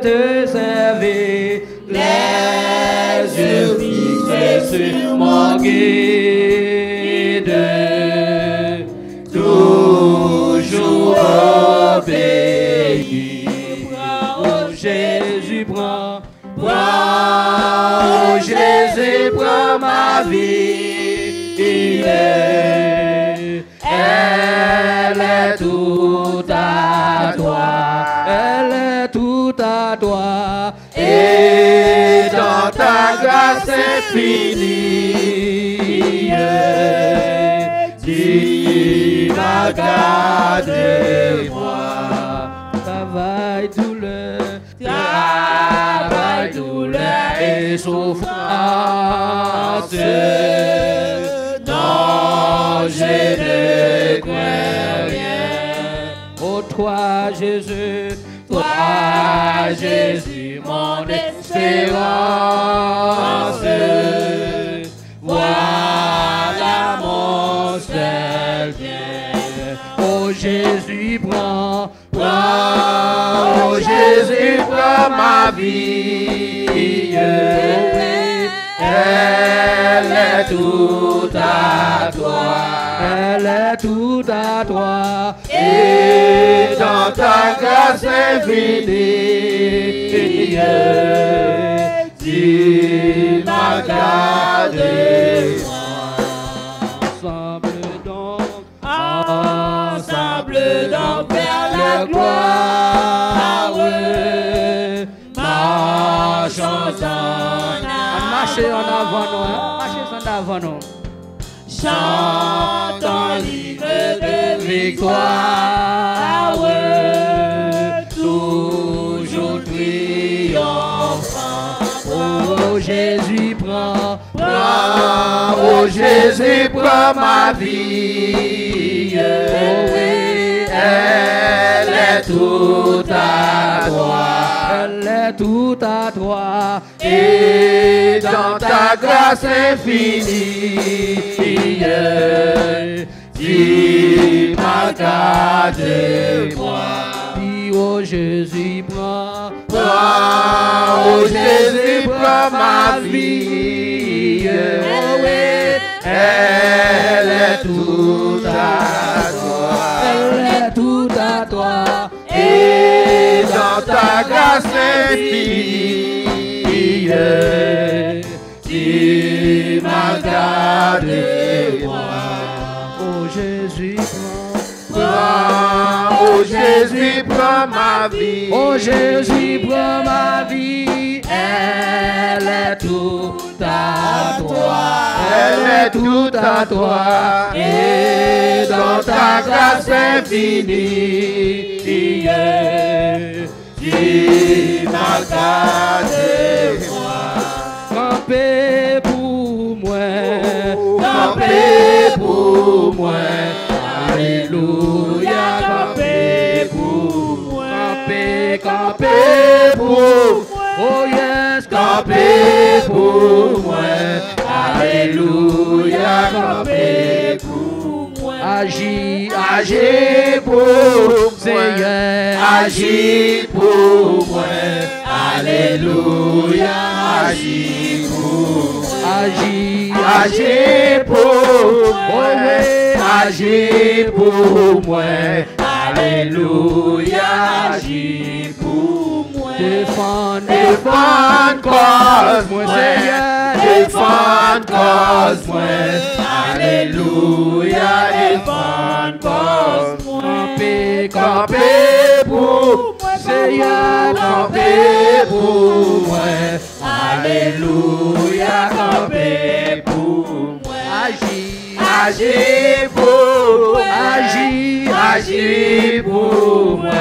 te servir, les yeux fixés sur mon guide, toujours obéir. Oh Jésus, prends, prends, oh Jésus, prends ma vie. Il est, tout à toi, et dans ta grâce infinie, tu m'as gardé moi. Travail, douleur, travail, douleur et souffrance. Non, je ne crains rien. Oh, toi, Jésus, Jésus, mon espérance. Voilà mon seul bien. Oh Jésus, prends, prends, oh Jésus, prends ma vie. Elle est tout à toi, elle est tout à toi, ta grâce infinie, tu m'as gardé. Ensemble donc, ensemble donc vers la gloire, marchons en Marchez en avant nous, marchez en avant nous. Chantons l'hymne de victoire, oh Jésus, prends ma vie. Oh oui, elle est tout à toi, elle est tout à toi, et dans ta grâce infinie, tu m'as gardé moi. Dis, oh Jésus, prends, prends, oh Jésus, prends ma vie. Oh oui, elle est tout à toi, elle est tout à toi, et dans ta grâce infinie, tu m'as gardé moi. Oh Jésus, prends, oh Jésus, prends ma vie. Oh Jésus, prends ma vie. Elle est tout à toi. Elle est tout à toi. Et dans ta grâce infinie, tu m'as gardé moi. Campé pour moi, campé pour moi. Alléluia, campé pour moi. Campé, campé pour Oh yes, campé pour moi. Alléluia, campé pour moi. Agis, agis pour Seigneur, agis pour moi. Alléluia, agis pour moi. Agis, agis pour moi. Agis pour moi. Alléluia, agis pour moi. Défends, défends, cause moi, Seigneur. Défends, cause moi. Alléluia, défends, cause moi. Campé, campé pour Seigneur. Pour moi. Alléluia, campé pour moi. Agis pour moi. Agis, agis pour moi.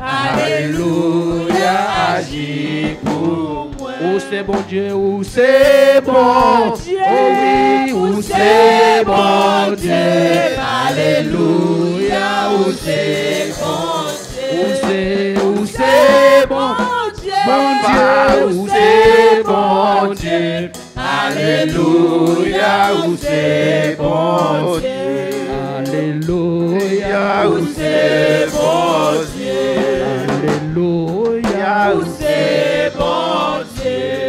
Alléluia, agis pour moi. Oh c'est bon Dieu, oh c'est bon? Dieu. Oui, oh c'est bon Dieu? Alléluia, c'est bon Dieu? Oh c'est, oh c'est bon? Bon Dieu, oh c'est bon Dieu. Alléluia, oh c'est bon Dieu. Alléluia, oh c'est bon Dieu. Alléluia, oh où c'est bon Dieu.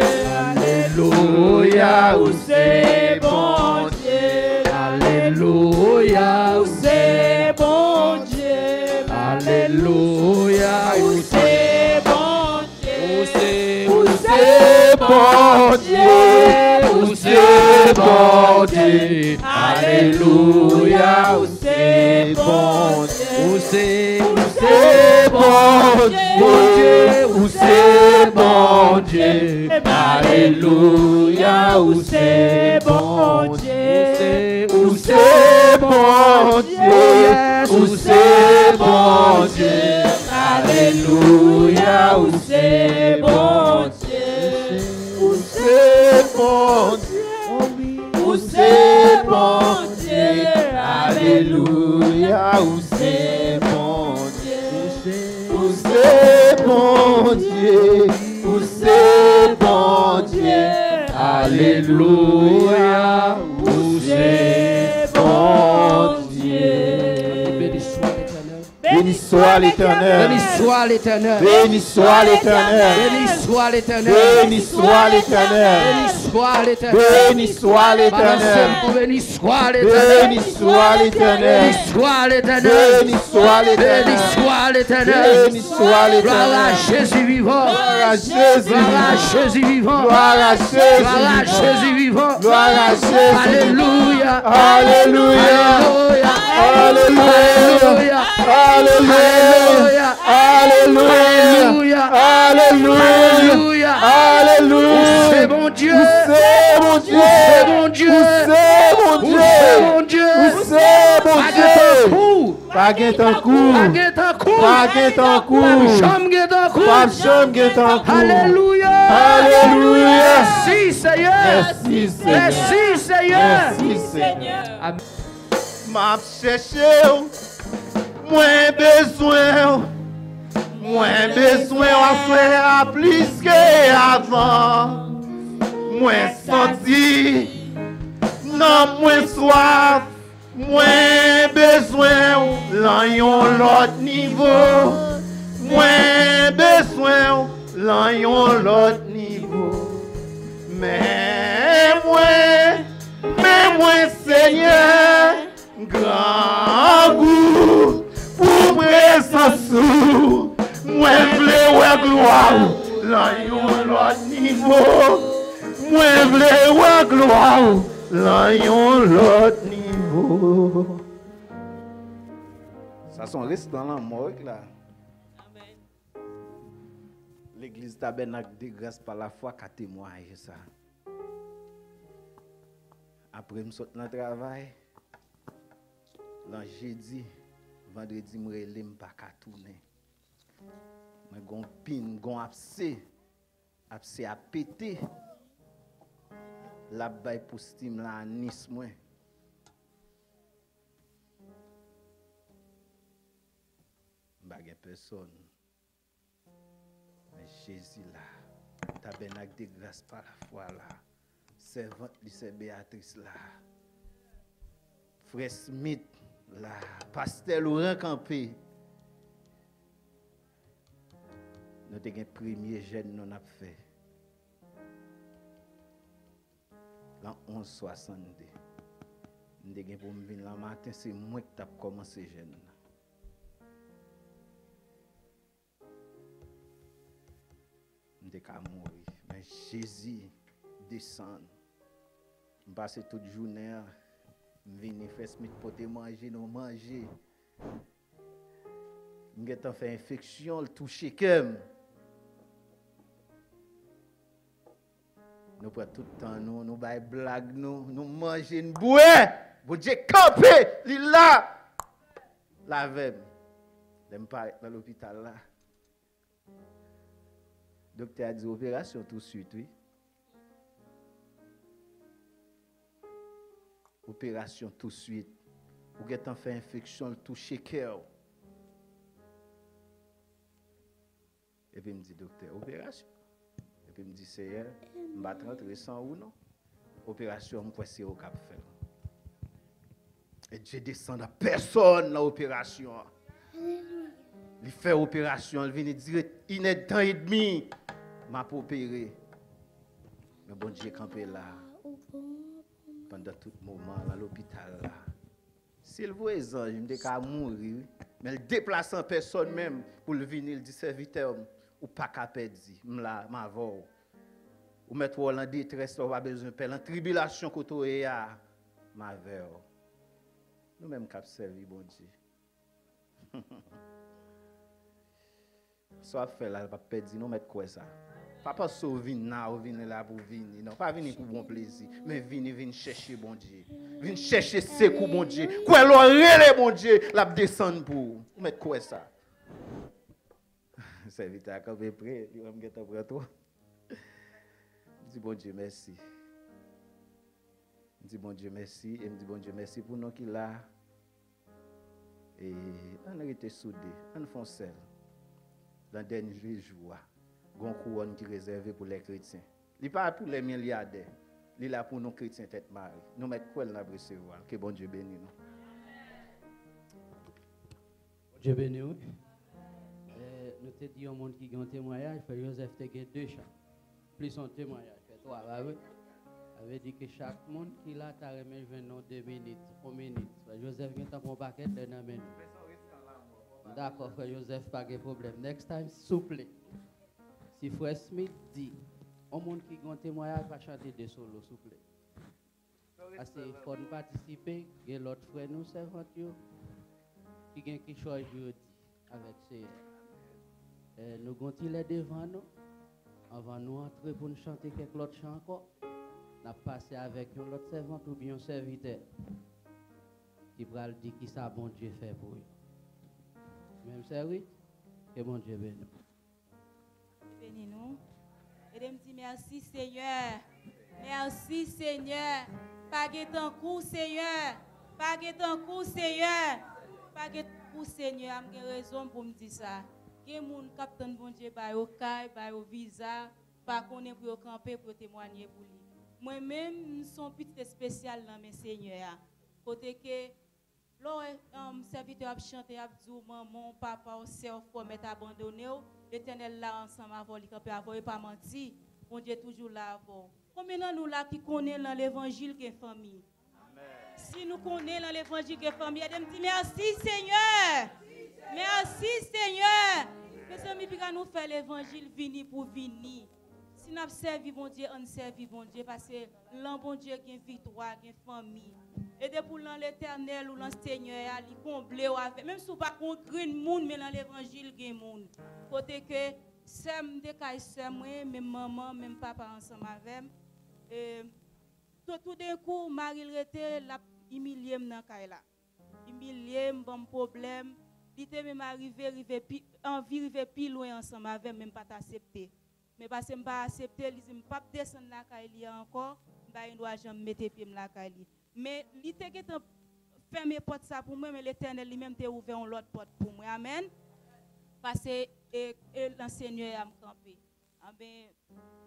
Alléluia, où c'est bon Dieu. Alléluia, où c'est bon Dieu. Alléluia, où c'est bon Dieu. Où c'est bon Dieu. Où c'est bon Dieu. Alléluia, où c'est bon Dieu. Où c'est c'est bon Dieu, où c'est bon Dieu. Alléluia, où c'est bon Dieu. Où c'est bon Dieu, où c'est bon Dieu. Alléluia, où c'est bon Dieu. Bon Dieu, où c'est bon Dieu. Alléluia, où c'est bon Dieu. Où c'est bon Dieu, où c'est bon Dieu. Alléluia, où c'est bon Dieu. Béni soit l'Éternel. Béni soit l'Éternel. Béni soit l'Éternel. Béni soit l'Éternel. Béni soit l'Éternel. Béni soit l'Éternel. Béni soit l'Éternel. Béni soit l'Éternel. Béni soit l'Éternel. Béni soit l'Éternel. Béni soit l'Éternel. Béni soit l'Éternel. Béni soit Gloire à l'Éternel. Jésus vivant. Gloire à Jésus. Vivant. Gloire à Jésus vivant. Gloire à Jésus. Alléluia. Alléluia. Alléluia. Alléluia. Alléluia. Alléluia. Alléluia. Alléluia. C'est mon Dieu? C'est mon Dieu? C'est mon Dieu? C'est mon Dieu? C'est mon Dieu? Pas guet en cours. Pas guet en cours. Pas chambre guet en cours. Alléluia. Alléluia. Merci Seigneur. Merci Seigneur. Merci Seigneur. Merci Seigneur. M'a cherché mwen bezwen, mwen bezwen aswe a plis ke avan, mwen santi, nan mwen swaf, mwen bezwen lan yon lot nivou, mwen bezwen lan yon lot nivou, men mwen, men mwen seye, Grand goût mwen sansou, mwen vle wè gloa ou, lan yon lot nivou. Mwen vle wè gloa ou, lan yon lot nivou. Sa son reste dan lan mòk la. L'Eglise tabernak de grâce par la foi ka témoye sa. Apre msot nan travay, lan jè di, vendredi mre le mpa katounen. Mwen gon pin, gon apse, apse apete, la bay postim la anis mwen. Bagay person, men Jezi la, tabenak de gras pa la fwa la, servant lise Beatrice la, Fres Smith, la pastel ou renkampé. Nou te gen premye jen nou nap fe. Lan 11.62. Nou te gen pou mvin lan matin, se mwen tap komanse jen nou. Nou te ka mouri. Men Jezi desan. Mpase tout jounen a. Vini fes mit pote manje nou manje. Mwen getan fe infeksyon l touche kem. Nou pre toutan nou, nou bay blag nou, nou manje nbouè. Boudje kampe, li la. La veb. Dem parek nan l'opital la. Dokte a di operasyon tout suite, oui. Opération tout de suite. Ou en fait infection, tout cœur. Et puis il me dit, docteur, opération. Et puis il me dit, Seigneur, je vais rentrer sans ou non? Opération, je c'est au cap faire. Et Dieu descend personne dans l'opération. Il fait opération, il vient direct il est temps et demi, m'a opéré. Mais bon Dieu campé là, pandan tout mouman la l'opital la. Sil vwe zanj, mde ka mouri, men l deplasan person men pou l vinil di servite om, ou pa kapedzi, mla, ma vò. Ou met wò lan detres, wò wabezon pe, lan tribilasyon koto e ya, ma vè wò. Nou men kap servi, bon di. So ap fè la, wap pedzi, nou met kwe sa. Pa pa sou vin nan ou vin la pou vini. Non, pa vini pou bon plezi. Men vini, vini chèche bon Dje. Vini chèche sekou bon Dje. Kwen lò rele bon Dje, la p desen pou. Ou met kwen sa? Se vita akabè pre, yon am geta pre to. Di bon Dje, mersi. Di bon Dje, mersi. E mdi bon Dje, mersi pou nou ki la. E an rete soude, an fon sel. Lan denjwe jwa. Une couronne qui est réservée pour les chrétiens. Il n'est pas pour les milliardaires. Il est là pour nous chrétiens tête marie. Nous mettons quoi dans recevoir. Que bon Dieu bénisse nous. Dieu bénisse nous. Euh, nous te dit au monde qui a un témoignage, fait Joseph te deux chats. Plus un témoignage, fait trois. Bah oui. avait dit que chaque monde qui l'a t'a remis deux minutes, trois minutes. Joseph vient un paquet de nous. D'accord, frère Joseph, pas de problème. Next time, souple. Si Frère Smith dit, au monde qui a un témoignage va chanter des solos, s'il vous plaît. Parce qu'il faut participer, il y a l'autre frère nous servant qui a quelque chose dit avec ces. Euh, nous avons les devant nous, avant nous entrer pour nous chanter quelques autres chants encore. Nous passé avec un autre servant ou bien un serviteur qui va dire qui ça bon Dieu fait pour lui. Même service, que bon Dieu bénisse nous. Et de me merci Seigneur. Merci Seigneur. Pas ton coup Seigneur. Pas ton coup Seigneur. Pas coup Seigneur. J'ai raison pour me dire ça. Il y a bon Dieu par au caille, par au visa, pas est pour camper pour témoigner pour lui. Moi-même, je suis un petit spécial dans mes seigneurs. Côté que le serviteur a chanté, a dit, maman, papa, sœur, faut mettre abandonné. L'éternel là ensemble avant, il peut avoir pas menti. Bon Dieu toujours là avant. Combien de nous là qui connaissent dans l'évangile qui est famille? Si nous connaissons dans l'évangile qui est famille, elle me dit merci Seigneur. Merci Seigneur. Mes amis, nous faire l'évangile venir pour venir. Si nous servi bon Dieu, servi Dieu parce que l'un Dieu qui victoire, qui famille. Et pour l'éternel ou Seigneur, avec. Même si pas contre le monde, mais dans l'évangile, il y a monde. Côté que, sem sem, même maman, même papa ensemble. Et tout, d'un coup, Marie était la humilié dans kay là. Humilié, bon problème. Il était même arrivé, plus loin ensemble avec, même pas accepté. Mais parce que je pas accepté, il dit, pas descendre la kay encore, je dois jamais mettre pied la kay mais il était fermé porte pour moi, mais l'éternel lui-même t'a ouvert une autre porte pour moi. Amen. Parce que l'enseigneur a campé.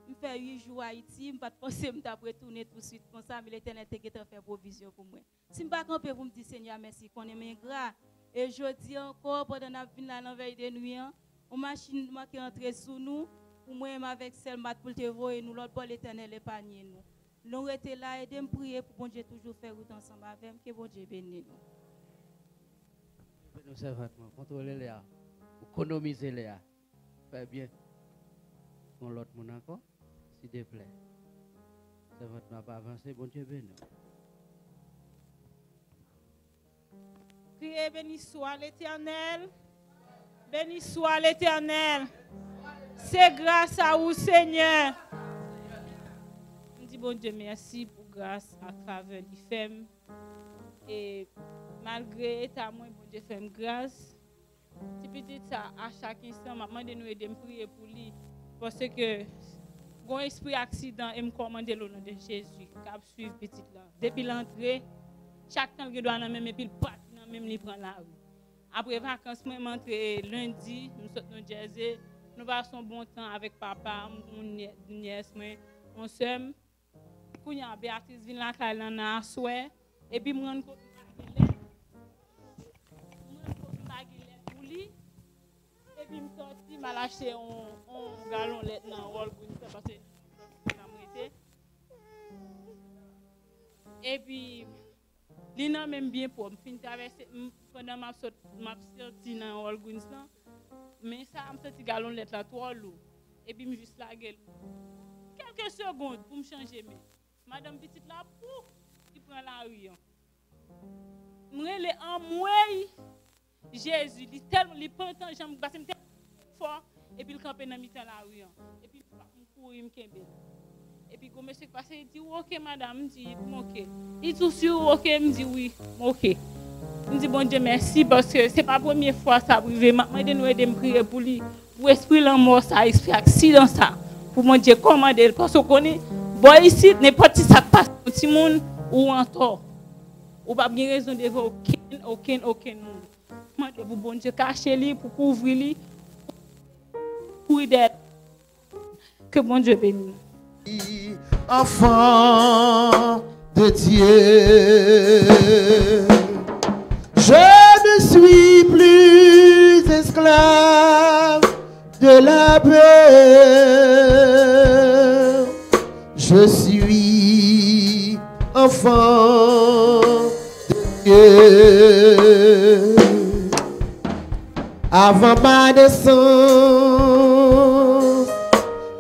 Je fais 8 jours à Haïti, je ne pas penser que je retourner tout de suite comme ça, mais l'éternel t'a fait provision pour moi. Si je ne pas camper pour me dire Seigneur, merci, qu'on est gras. Et je dis encore, pendant je la veille de nuit, hein, une machine qui est entrée sous nous, pour moi, avec celle pour te voir, et nous, l'autre, l'éternel épargne nous. Nous étions là et de prier pour bon Dieu toujours faire route ensemble avec que bon Dieu bénisse nous. Nous servons, contrôlez les économisez les Faites bien. Pour l'autre monde encore, s'il te plaît. Servant pas avancer, bon Dieu bénisse. Priez, béni soit l'éternel. Béni soit l'éternel. C'est grâce à vous, Seigneur bon Dieu merci pour grâce à travers l'IFEM. Et malgré ta moi, bon Dieu fait grâce. Si petit ça, à chaque instant, maman de nous aider à prier pour lui. Parce que, bon esprit accident, et me commander le nom de Jésus, cap suivre petit là. Depuis l'entrée, chaque temps qu'il doit dans même, et puis part dans même, il prend la rue. Après vacances, moi, rentré lundi, nous sommes dans Jersey. Nous passons bon temps avec papa, mon nièce, on s'aime kounya Béatrice vin la kay lan nan aswe, epi mwen kote bagile, mwen kote bagile pou li, Epi m sorti, m al achete un galon let nan Walgreens sa pase nan mwete. Epi, li nan menm bien pou, m fin travese, m pwenden m ap sorti nan Walgreens lan, men sa am senti galon let la tro lou. E pi mi jis lage lou. Kelke segonde pou m chanje men. Madame Petit la pou, ki pren la riyan. Mwen le an mwen, Jezu, li tel, li pentan, jan m basen m tel fwa, e pi l kampen nan mi tel la riyan. E pi m kou yi m kembe. E pi kou mè se kwa se, yi di, ok madame, yi di, m ok. Yi tou si, ok, m di, oui, m ok. M di bon Dieu merci, parce se pa premier fwa sa brive, mwen den wè den priye pou li, pou esprit lan mò sa, esprit aksidan sa, pou mon Dieu komande el, parce koni, boy isi, ne poti sa pas, ti moun ou an to, ou pa bien rezon de vè oken, oken, oken moun. Mwen de pou bon Dieu kache li, pou kouvri li, pou ide, ke bon Dieu beni. enfant de Dieu. Suis plus esclave de la peur. Je suis enfant de Dieu. Avant ma naissance,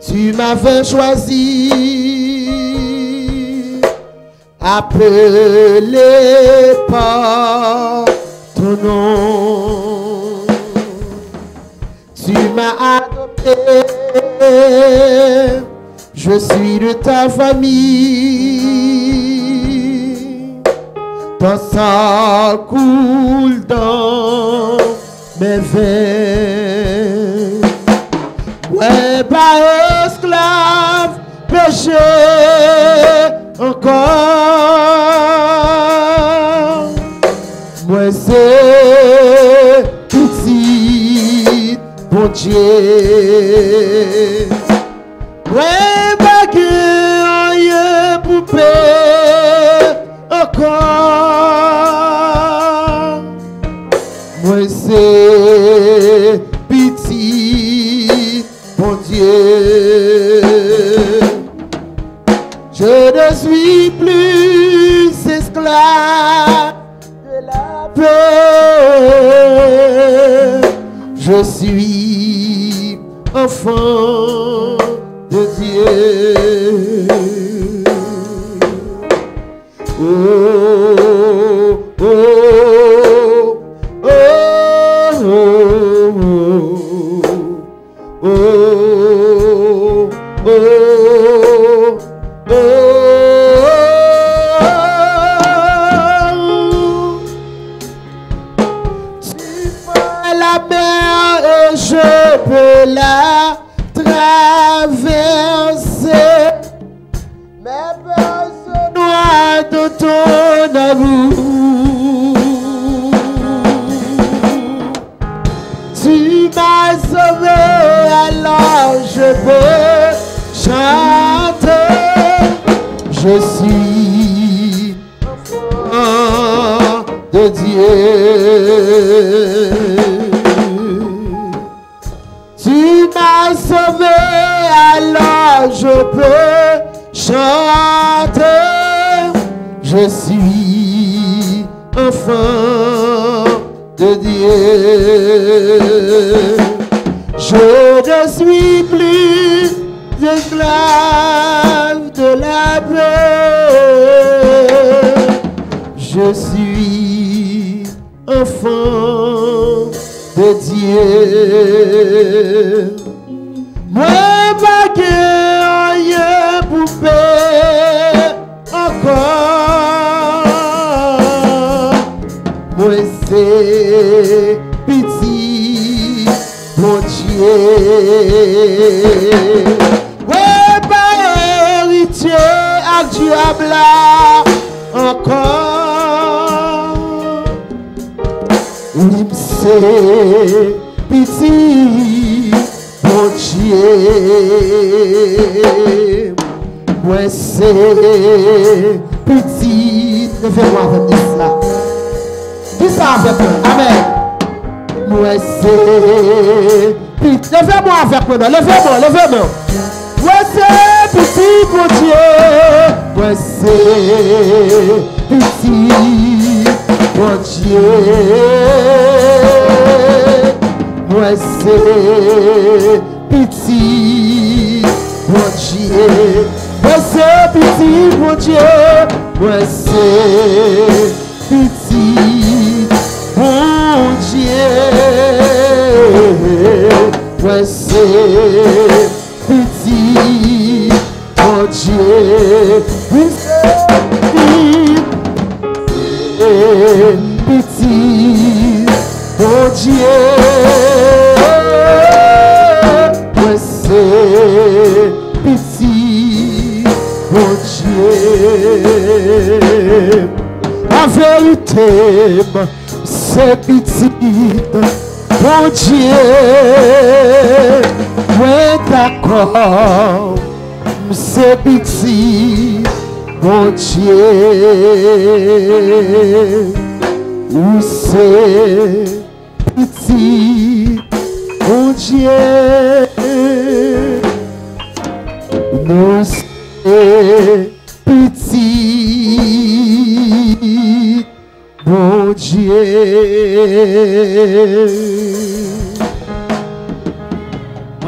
tu m'avais choisi, appelé par Tu m'as adopté, je suis de ta famille. Ton sang coule dans mes veines. Ouais, pas esclave, péché encore. C'est petit, bon Dieu. Ouais, rien poupée encore. Moi c'est petit, mon Dieu. Je ne suis plus esclave Je suis enfant de Dieu. Oh,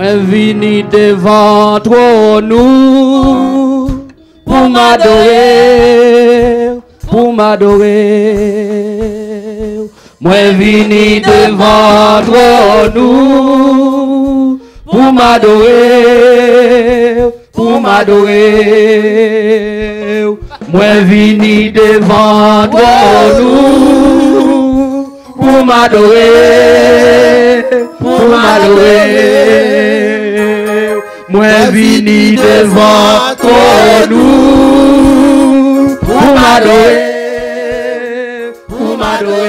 vini devant toi nous pour m'adorer, pour m'adorer. Moi vini devant toi nous pour m'adorer, pour m'adorer. Moi vini devant toi nous pour m'adorer, pour m'adorer. Moi vini devant toi nous. pour m'adorer, pour m'adorer.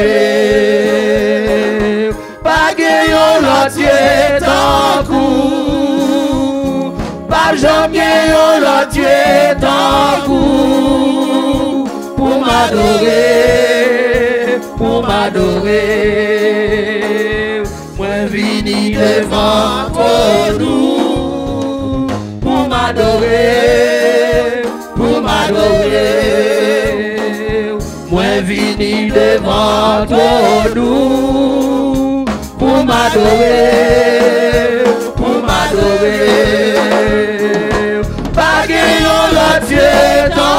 Pas gagnant Dieu tant coup, pas jamais tant coup. Pour m'adorer, pour m'adorer. Moi vini devant nous pour m'adorer, pour m'adorer. Moi vini devant nous pour m'adorer, pour m'adorer. Pas gagnant la Dieu tant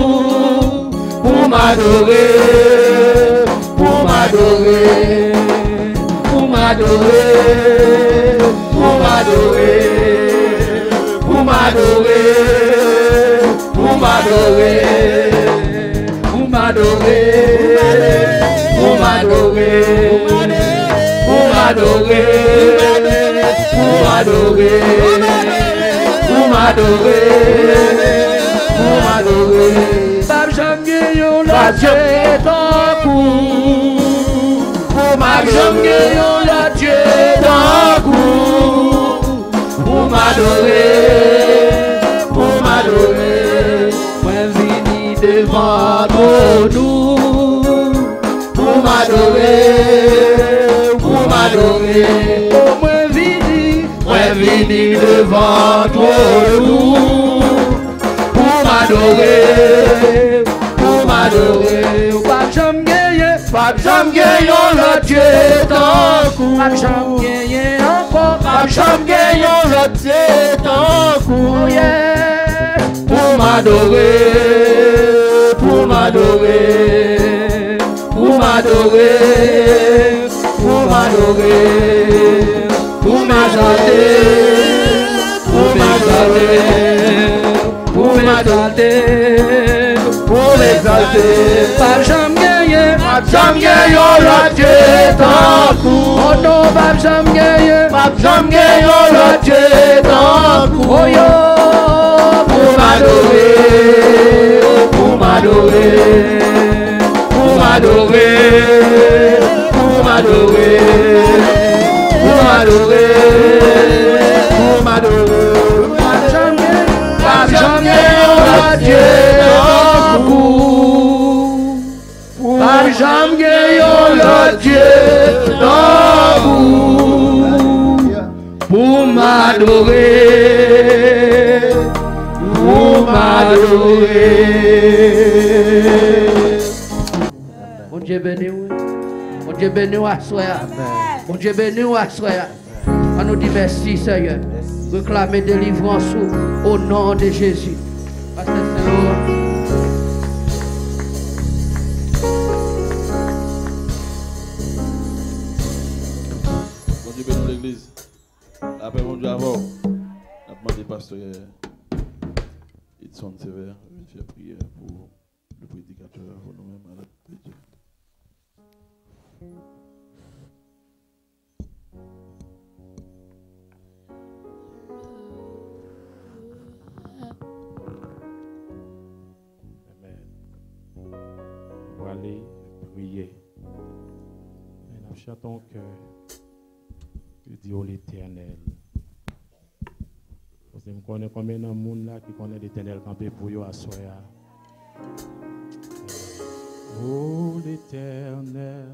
m'adorer, pour m'adorer, pour m'adorer, pour m'adorer, pour m'adorer, pour m'adorer, pour m'adorer, pour m'adorer, pour m'adorer, pour m'adorer, pour m'adorer, pour m'adorer. Adye tan kou Pou ma jom genyon Adye tan kou Pou ma dore Pou ma dore Mwen vini devan konou Pou ma dore Pou ma dore vini Mwen vini devan konou Pou ma adorer Pas jam gagné, pas jam gagné le Dieu tant cou Pas jam gagné encore pas jam gagné le Dieu tant cou Pour m'adorer pour m'adorer pour m'adorer pour m'adorer pour m'adorer pour m'adorer pour m'adorer pou m'exalte Pap jam genye, pap jam genyo lotye tankou Oto oh non, pap jam genye, pap jam genyo lotye m'adorer Pour m'adorer Bon Dieu béni. Bon Dieu béni à soya. Bon Dieu béni à soya. On nous dit merci Seigneur. Réclamer délivrance au nom de Jésus. Combien de monde là qui connaît l'éternel campé pour eux à soya? Oh l'éternel.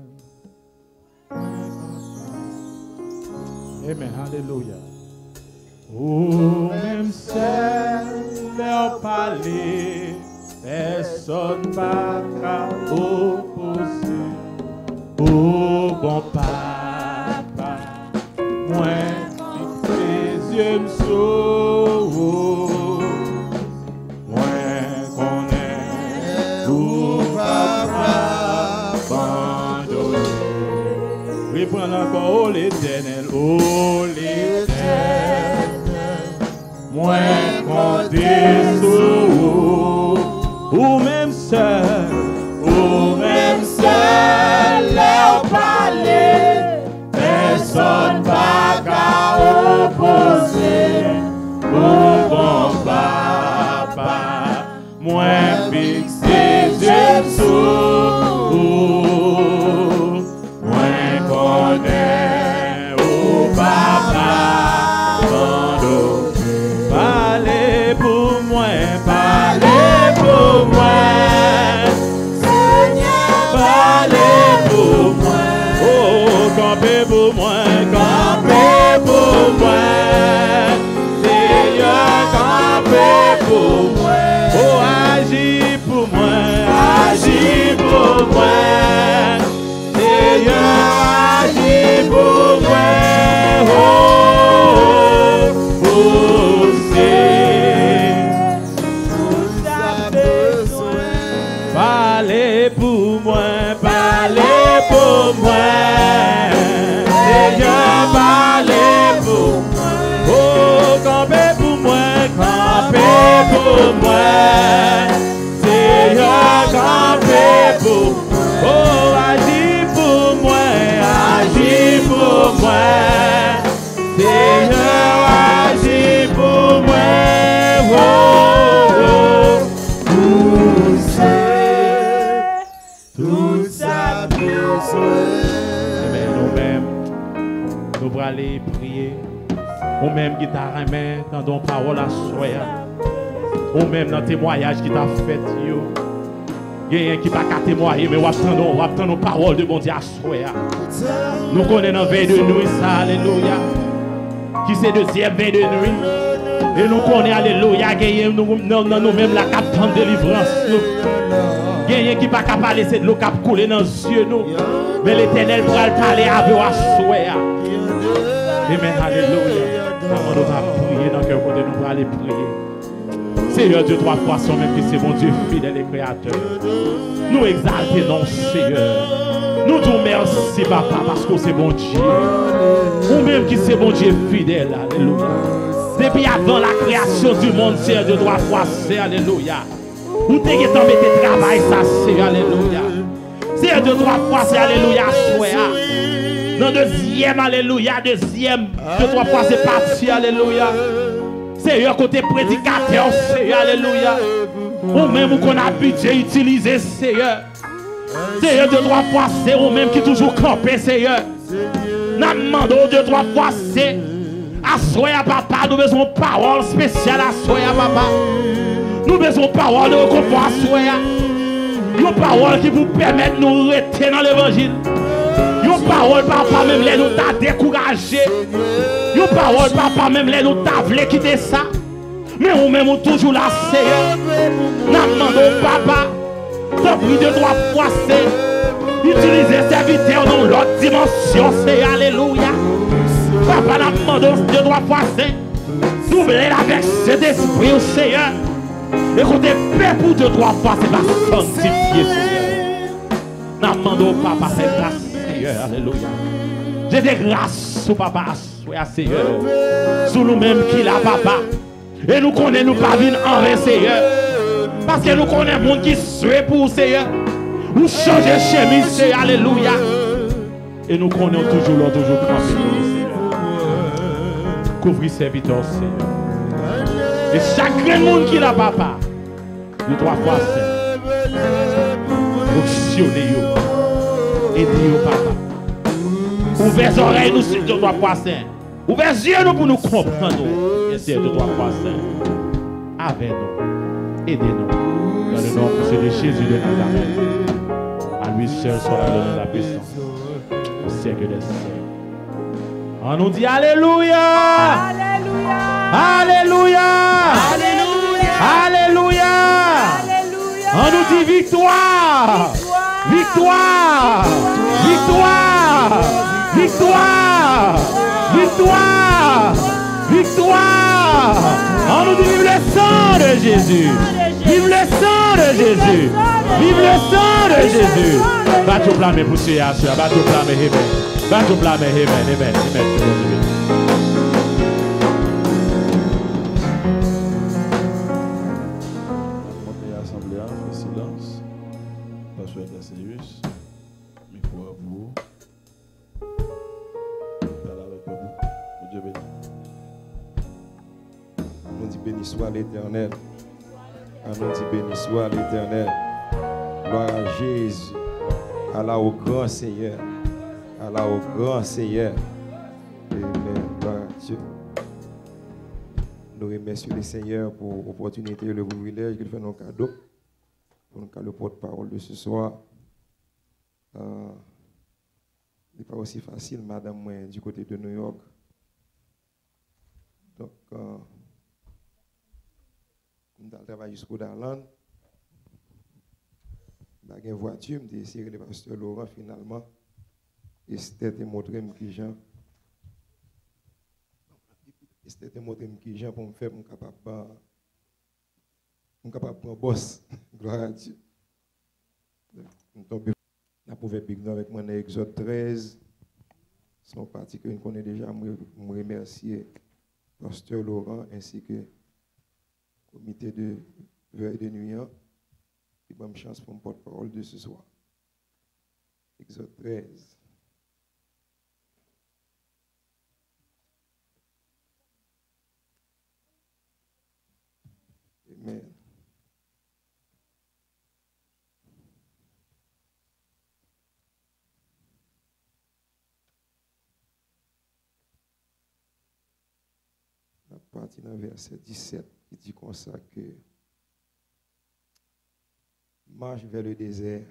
Amen. Alléluia. Oh, même seul leur parler, personne pas qu'à opposer. Oh, bon papa, moi, tes yeux me Reprends encore oh, l'éternel, oh l'éternel. Moi, compter sur vous, ou même seul, ou même seul, leur parler, personne pas qu'à opposer. Oh bon papa, moi fixé Dieu sur pour moi. Seigneur, moi. Oh, agis pour moi, agis pour moi. Seigneur, agis pour moi. Oh, oh. Tout ça nous-mêmes, nous allons prier. Ou même qui t'a remis dans ton parole à soya. Ou même dans témoignage qui t'a fait. Il a qui pas qu'à témoigner, mais on attend nos paroles de bon Dieu à soya. Nous connaissons la veille de nuit, ça, alléluia. Qui c'est deuxième veille de nuit? Et nous connaissons, alléluia, nous, nous-mêmes la de délivrance. Qui pas capable de l'eau cap couler dans les yeux, nous. Mais l'éternel pourra le parler à souhait. Amen, alléluia. Avant nous dans le côté nous aller prier. Seigneur Dieu, trois fois son même qui c'est mon Dieu fidèle et créateur. Nous exaltons, Seigneur. Nous disons merci, papa, parce que c'est bon Dieu. Ou même qui c'est bon Dieu fidèle, alléluia. Depuis avant la création du monde, Seigneur Dieu, trois fois, c'est alléluia. Ou t'es t'en mettre travail, ça, c'est alléluia. Seigneur, deux, trois fois, c'est Alléluia, soya. Dans deuxième, Alléluia, deuxième, deux, trois fois, c'est parti, Alléluia. Seigneur, côté prédicateur, Seigneur, Alléluia. Ou même qu'on a budget utilisé, Seigneur. Seigneur, deux, trois fois, c'est ou même qui toujours campé, Seigneur. Nous demandons deux, trois fois, c'est. Assoya, papa, nous besoin de parole spéciale, assoya, papa. Nous besoin de parole de réconfort, assoya. Une parole qui vous permet de nous rester dans l'évangile. Une parole, papa, même les nous t'a découragé. Une parole, papa, même les nous t'a voulu quitter ça. Mais ou même ou demandons, papa, pris deux, trois fois, c'est utiliser serviteur dans l'autre dimension, c'est Alléluia. Papa, c'est doubler avec cet esprit, au Seigneur. Écoutez, paix pour deux, trois fois, c'est pas sanctifié, Seigneur. Nous demandons, papa, c'est grâce, Alléluia. J'ai des grâces au papa, Seigneur. Sous nous-mêmes qui l'a, papa. Et nous connaissons, nous pas venir en Seigneur. Parce que nous connaissons le monde qui souhaite pour Seigneur. Nous changer chemise, Seigneur. Alléluia. Et nous connaissons toujours, là, toujours nous, Seigneur. Couvrir serviteur, Seigneur. Et chaque monde qui l'a, papa. Deux, trois fois, Seigneur. Fonctionnez, yo. Aidez, yo, papa. Ouvrez les oreilles, nous, deux, trois fois, Seigneur. Ouvrez les yeux, nous, pour nous comprendre. Et deux, trois fois, Seigneur. Avec nous. Aidez-nous. Dans le nom de Jésus de Nazareth. À lui seul soit la puissance. Au siècle des siècles. On nous dit Alléluia. Alléluia. Alléluia. Alléluia. Alléluia. On nous dit victoire. Victoire. Victoire. Victoire. Victoire. Victoire. On nous dit le sang de Jésus. Vive le sang de Jésus. Vive le sang de Jésus. Va tout blâmer pour ce yassu. Va tout blâmer. Amen. Va tout blâmer. Amen. Amen. Amen. Au grand Seigneur. Allah au grand Seigneur. Amen. À Dieu. Nous remercions le Seigneur pour l'opportunité et le privilège qu'il fait nos cadeaux. Pour nous le porte-parole de ce soir. Euh, ce n'est pas aussi facile, madame, du côté de New York. Donc, euh, je travaille jusqu'au Darlan. J'ai une voiture, je suis le pasteur Laurent finalement. Et c'était te montrer qui Jean. C'était te montrer qui Jean pour me faire mon capable mon capable prendre boss. Gloire à Dieu. Nous tombons la pauvre big avec dans Exode 13. Son parti que nous connaissons déjà, je remercier pasteur Laurent ainsi que comité de veille de nuit qui m'a chance pour me porte-parole de ce soir. Exode 13. Amen. La partie dans verset 17 qui dit comme ça que marche vers le désert.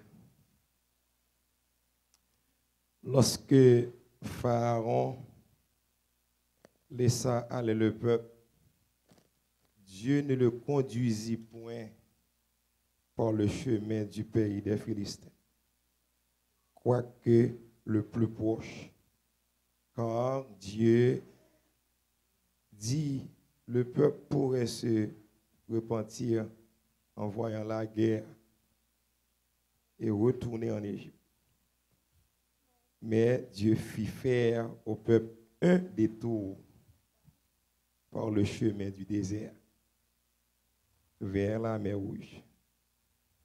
Lorsque Pharaon laissa aller le peuple, Dieu ne le conduisit point par le chemin du pays des Philistins, quoique le plus proche, car Dieu dit le peuple pourrait se repentir en voyant la guerre et retourner en Égypte. Mais Dieu fit faire au peuple un détour par le chemin du désert vers la mer Rouge.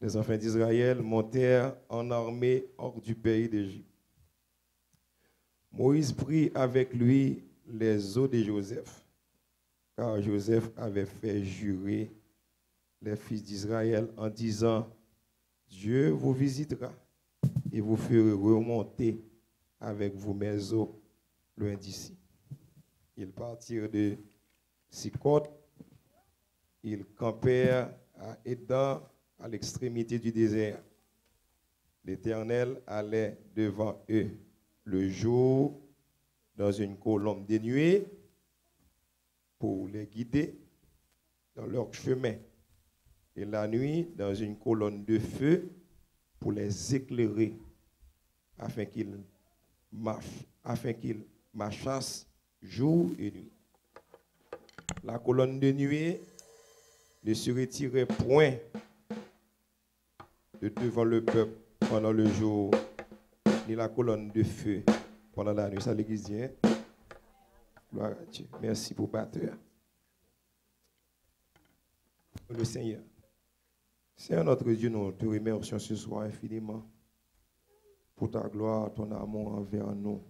les enfants d'Israël montèrent en armée hors du pays d'Égypte. Moïse prit avec lui les os de Joseph, car Joseph avait fait jurer les fils d'Israël en disant, Dieu vous visitera et vous fera remonter avec vous mes os loin d'ici. Ils partirent de Sicot, ils campèrent à Édan, à l'extrémité du désert. L'Éternel allait devant eux le jour dans une colombe de nuée pour les guider dans leur chemin, et la nuit dans une colonne de feu pour les éclairer, afin qu'ils marchent, marchassent jour et nuit. La colonne de nuée ne se retirait point de devant le peuple pendant le jour, ni la colonne de feu pendant la nuit. Ça l'église hein? Gloire à Dieu. Merci pour batteur. Le Seigneur. Seigneur notre Dieu, nous te remercions ce soir infiniment pour ta gloire, ton amour envers nous.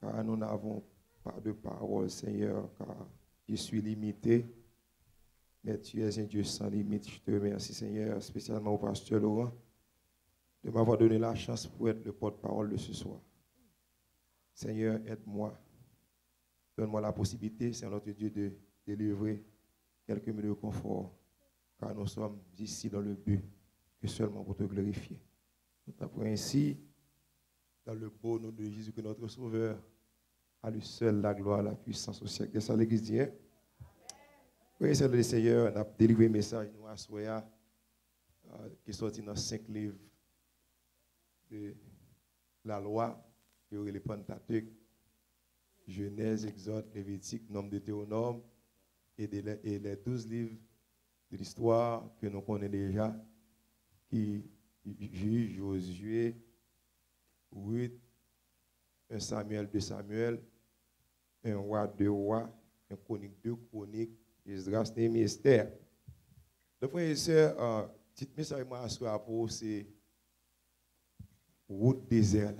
Car nous n'avons pas de parole, Seigneur, car je suis limité. Mais tu es un Dieu sans limite. Je te remercie, Seigneur, spécialement au pasteur Laurent, de m'avoir donné la chance pour être le porte-parole de ce soir. Seigneur, aide-moi. Donne-moi la possibilité, Seigneur notre Dieu, de délivrer quelques minutes de confort, car nous sommes ici dans le but que seulement pour te glorifier. Nous t'apprenons ainsi, dans le beau nom de Jésus, que notre Sauveur, à lui seul la gloire, la puissance au siècle. C'est ça l'Église dit. hein? Oui, c'est le Seigneur, on a délivré un message nous à Soya, euh, qui est sorti dans cinq livres de la loi, qui aurait les Pentateuque, Genèse, Exode, Lévitique, Nombre de Théonome, et, et les douze livres de l'histoire que nous connaissons déjà, qui juge Josué, Ruth, un Samuel, deux Samuel, un roi, deux rois, un chronique, deux chroniques, Esdras, Esther. Donc, frères et sœurs, euh, petit message à soi pour c'est route désert.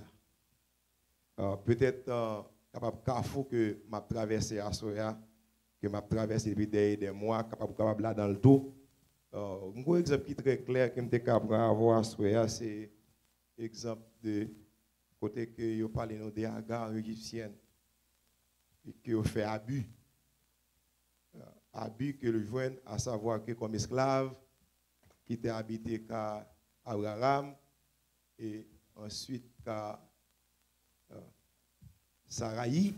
Euh, Peut-être euh, capable carrefour que m'a traversé à Soya, que m'a traversé depuis des, des mois, capable capable là dans le dos. Euh, un exemple qui est très clair que je capable avoir à Soya, c'est exemple de côté que vous parlez de des hagards égyptiennes et que vous fait abus. Euh, abus que le joignent à savoir que comme esclave, qui était habité qu'à Abraham et ensuite qu'à euh, Saraï.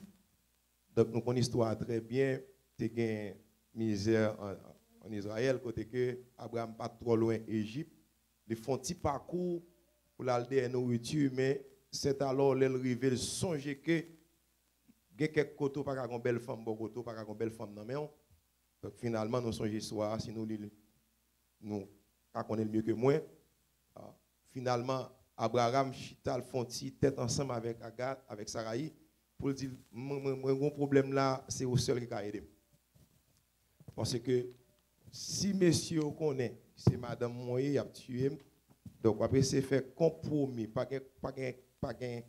Donc nous connaissons l'histoire très bien, tu une misère en, Israël, côté que Abraham pas trop loin Égypte. Ils font petit parcours pour l'aller à nourriture, mais c'est alors qu'ils arrivent, songer que il y a quelques pas une belle femme, bon pas une belle femme dans main. Donc finalement nous songez soir si nous nous connaît mieux que moi. Ah, finalement Abraham Chital Fonti tête ensemble avec Agathe, avec Saraï pour dire mon problème là, c'est au seul qui peut aider. Parce que si monsieur connaît, c'est madame Moye qui a tué, donc après c'est faire compromis, pas pas pas euh,